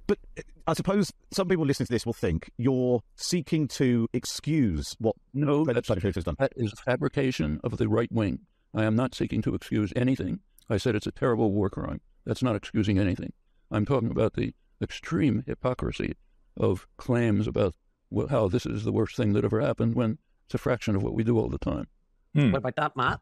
But uh, I suppose some people listening to this will think you're seeking to excuse what No, legislative truth has done. That is a fabrication of the right wing. I am not seeking to excuse anything. I said it's a terrible war crime. That's not excusing anything. I'm talking about the extreme hypocrisy of claims about well, how this is the worst thing that ever happened when it's a fraction of what we do all the time. Hmm. What about that, Matt?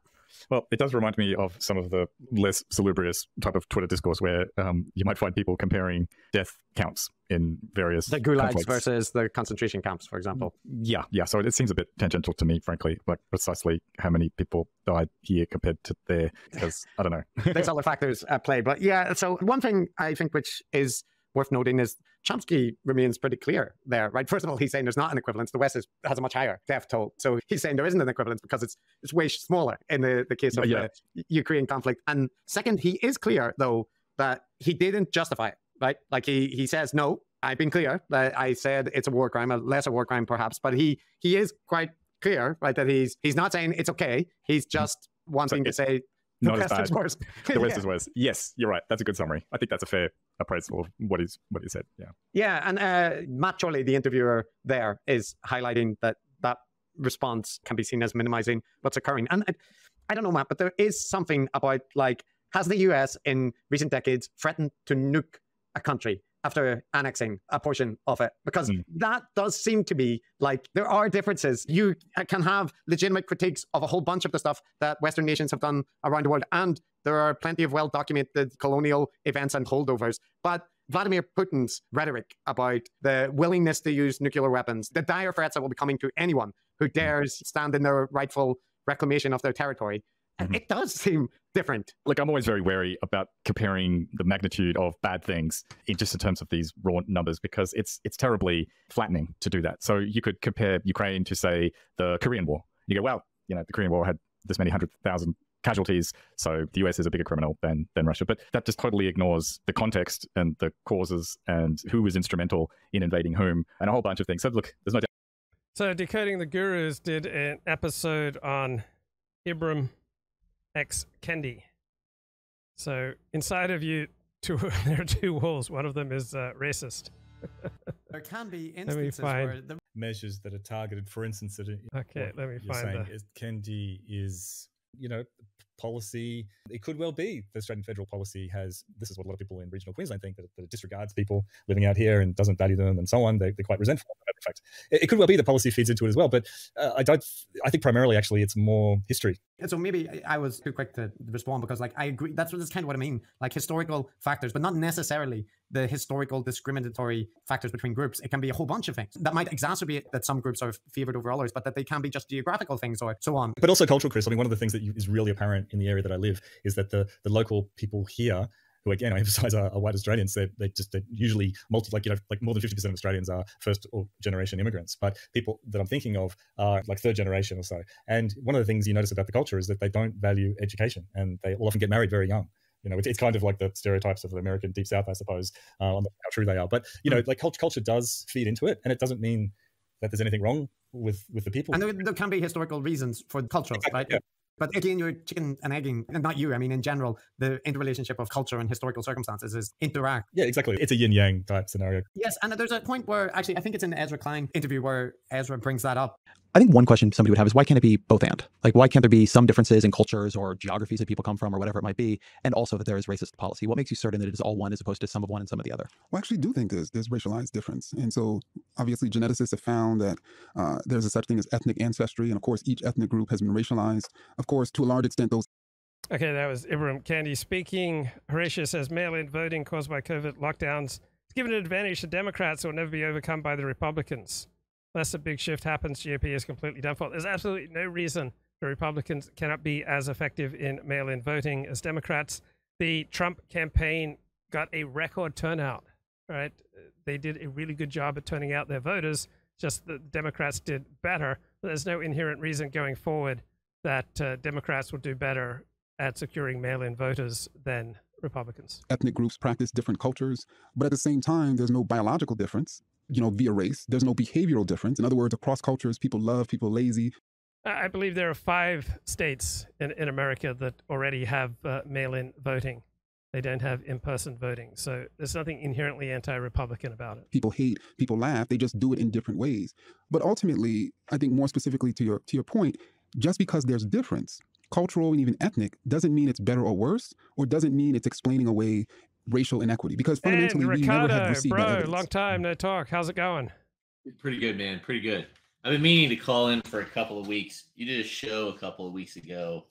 Well, it does remind me of some of the less salubrious type of Twitter discourse where um, you might find people comparing death counts in various The gulags conflicts. versus the concentration camps, for example. Yeah, yeah. So it seems a bit tangential to me, frankly, like precisely how many people died here compared to there. Because I don't know. There's other factors at play. But yeah, so one thing I think which is worth noting is Chomsky remains pretty clear there, right? First of all, he's saying there's not an equivalence. The West is, has a much higher death toll. So he's saying there isn't an equivalence because it's it's way smaller in the, the case of Yeah. the Ukraine conflict. And second, he is clear, though, that he didn't justify it, right? Like he, he says, no, I've been clear that I said it's a war crime, a lesser war crime perhaps, but he he is quite clear, right, that he's he's not saying it's okay. He's mm-hmm. just wanting to say the West is worse. the [LAUGHS] West Yeah. is worse. Yes, you're right. That's a good summary. I think that's a fair appraisal of what he's what he said. Yeah. Yeah, and uh, Matt Chorley, the interviewer there, is highlighting that that response can be seen as minimizing what's occurring. And I, I don't know, Matt, but there is something about like, has the US in recent decades threatened to nuke a country after annexing a portion of it? Because that does seem to be like there are differences. You can have legitimate critiques of a whole bunch of the stuff that Western nations have done around the world, and there are plenty of well documented colonial events and holdovers. But Vladimir Putin's rhetoric about the willingness to use nuclear weapons, the dire threats that will be coming to anyone who dares stand in their rightful reclamation of their territory, and it does seem different. Look, I'm always very wary about comparing the magnitude of bad things in just in terms of these raw numbers because it's it's terribly flattening to do that. So you could compare Ukraine to say the Korean War. You go, well, you know, the Korean War had this many hundred thousand casualties, so the US is a bigger criminal than than Russia. But that just totally ignores the context and the causes and who was instrumental in invading whom and a whole bunch of things. So look, there's no doubt. So, Decoding the Gurus did an episode on Ibram X. Kendi. So, inside of you, [LAUGHS] two, there are two walls. One of them is uh, racist. [LAUGHS] There can be Let me find. the measures that are targeted. For instance, that it- Okay, let me you're find saying the- Kendi is you know policy. It could well be the Australian federal policy has. This is what a lot of people in regional Queensland think that, that it disregards people living out here and doesn't value them and so on. They, they're quite resentful. In fact, it, it could well be the policy feeds into it as well. But uh, I don't. I think primarily, actually, it's more history. And so maybe I- I was too quick to respond because, like, I agree. That's what that's kind of what I mean. Like historical factors, but not necessarily the historical discriminatory factors between groups. It can be a whole bunch of things that might exacerbate that some groups are favored over others, but that they can be just geographical things or so on. but also cultural, Chris. I mean, one of the things that you, is really apparent in the area that I live is that the the local people here, who again I emphasize are, are white Australians, they they just they usually multi like you know like more than fifty percent of Australians are first or generation immigrants, but people that I'm thinking of are like third generation or so. And one of the things you notice about the culture is that they don't value education, and they often get married very young. You know, it's, it's kind of like the stereotypes of the American Deep South, I suppose, uh, on the, how true they are. But you know, like culture, culture does feed into it, and it doesn't mean that there's anything wrong with with the people. And there, there can be historical reasons for cultural, right? But again, you're chicken and egging, and not you. I mean, in general, the interrelationship of culture and historical circumstances is interact. Yeah, exactly. It's a yin yang type scenario. Yes, and there's a point where actually I think it's in the Ezra Klein interview where Ezra brings that up. I think one question somebody would have is why can't it be both and? Like, why can't there be some differences in cultures or geographies that people come from or whatever it might be, and also that there is racist policy? What makes you certain that it is all one as opposed to some of one and some of the other? Well, I actually do think there's there's racialized difference, and so obviously geneticists have found that uh, there's a such thing as ethnic ancestry, and of course each ethnic group has been racialized. Of course, to a large extent, those Okay, that was Ibram Kendi speaking. Horatio says mail in voting caused by COVID lockdowns has given an advantage to Democrats that will never be overcome by the Republicans. Unless a big shift happens, GOP is completely done for. There's absolutely no reason the Republicans cannot be as effective in mail in voting as Democrats. The Trump campaign got a record turnout, right? They did a really good job at turning out their voters, just the Democrats did better. There's no inherent reason going forward that uh, Democrats would do better at securing mail in voters than Republicans. ethnic groups practice different cultures, but at the same time, there's no biological difference. You know, via race, there's no behavioral difference. In other words, across cultures, people love, people lazy. I believe there are five states in, in America that already have uh, mail in voting. they don't have in-person voting. So there's nothing inherently anti-Republican about it. people hate, people laugh. They just do it in different ways. But ultimately, I think more specifically to your to your point, just because there's difference, cultural and even ethnic, doesn't mean it's better or worse, or doesn't mean it's explaining away racial inequity. Because fundamentally, and we never have received that bro, evidence. long time no talk. How's it going? Pretty good, man. Pretty good. I've been meaning to call in for a couple of weeks. You did a show a couple of weeks ago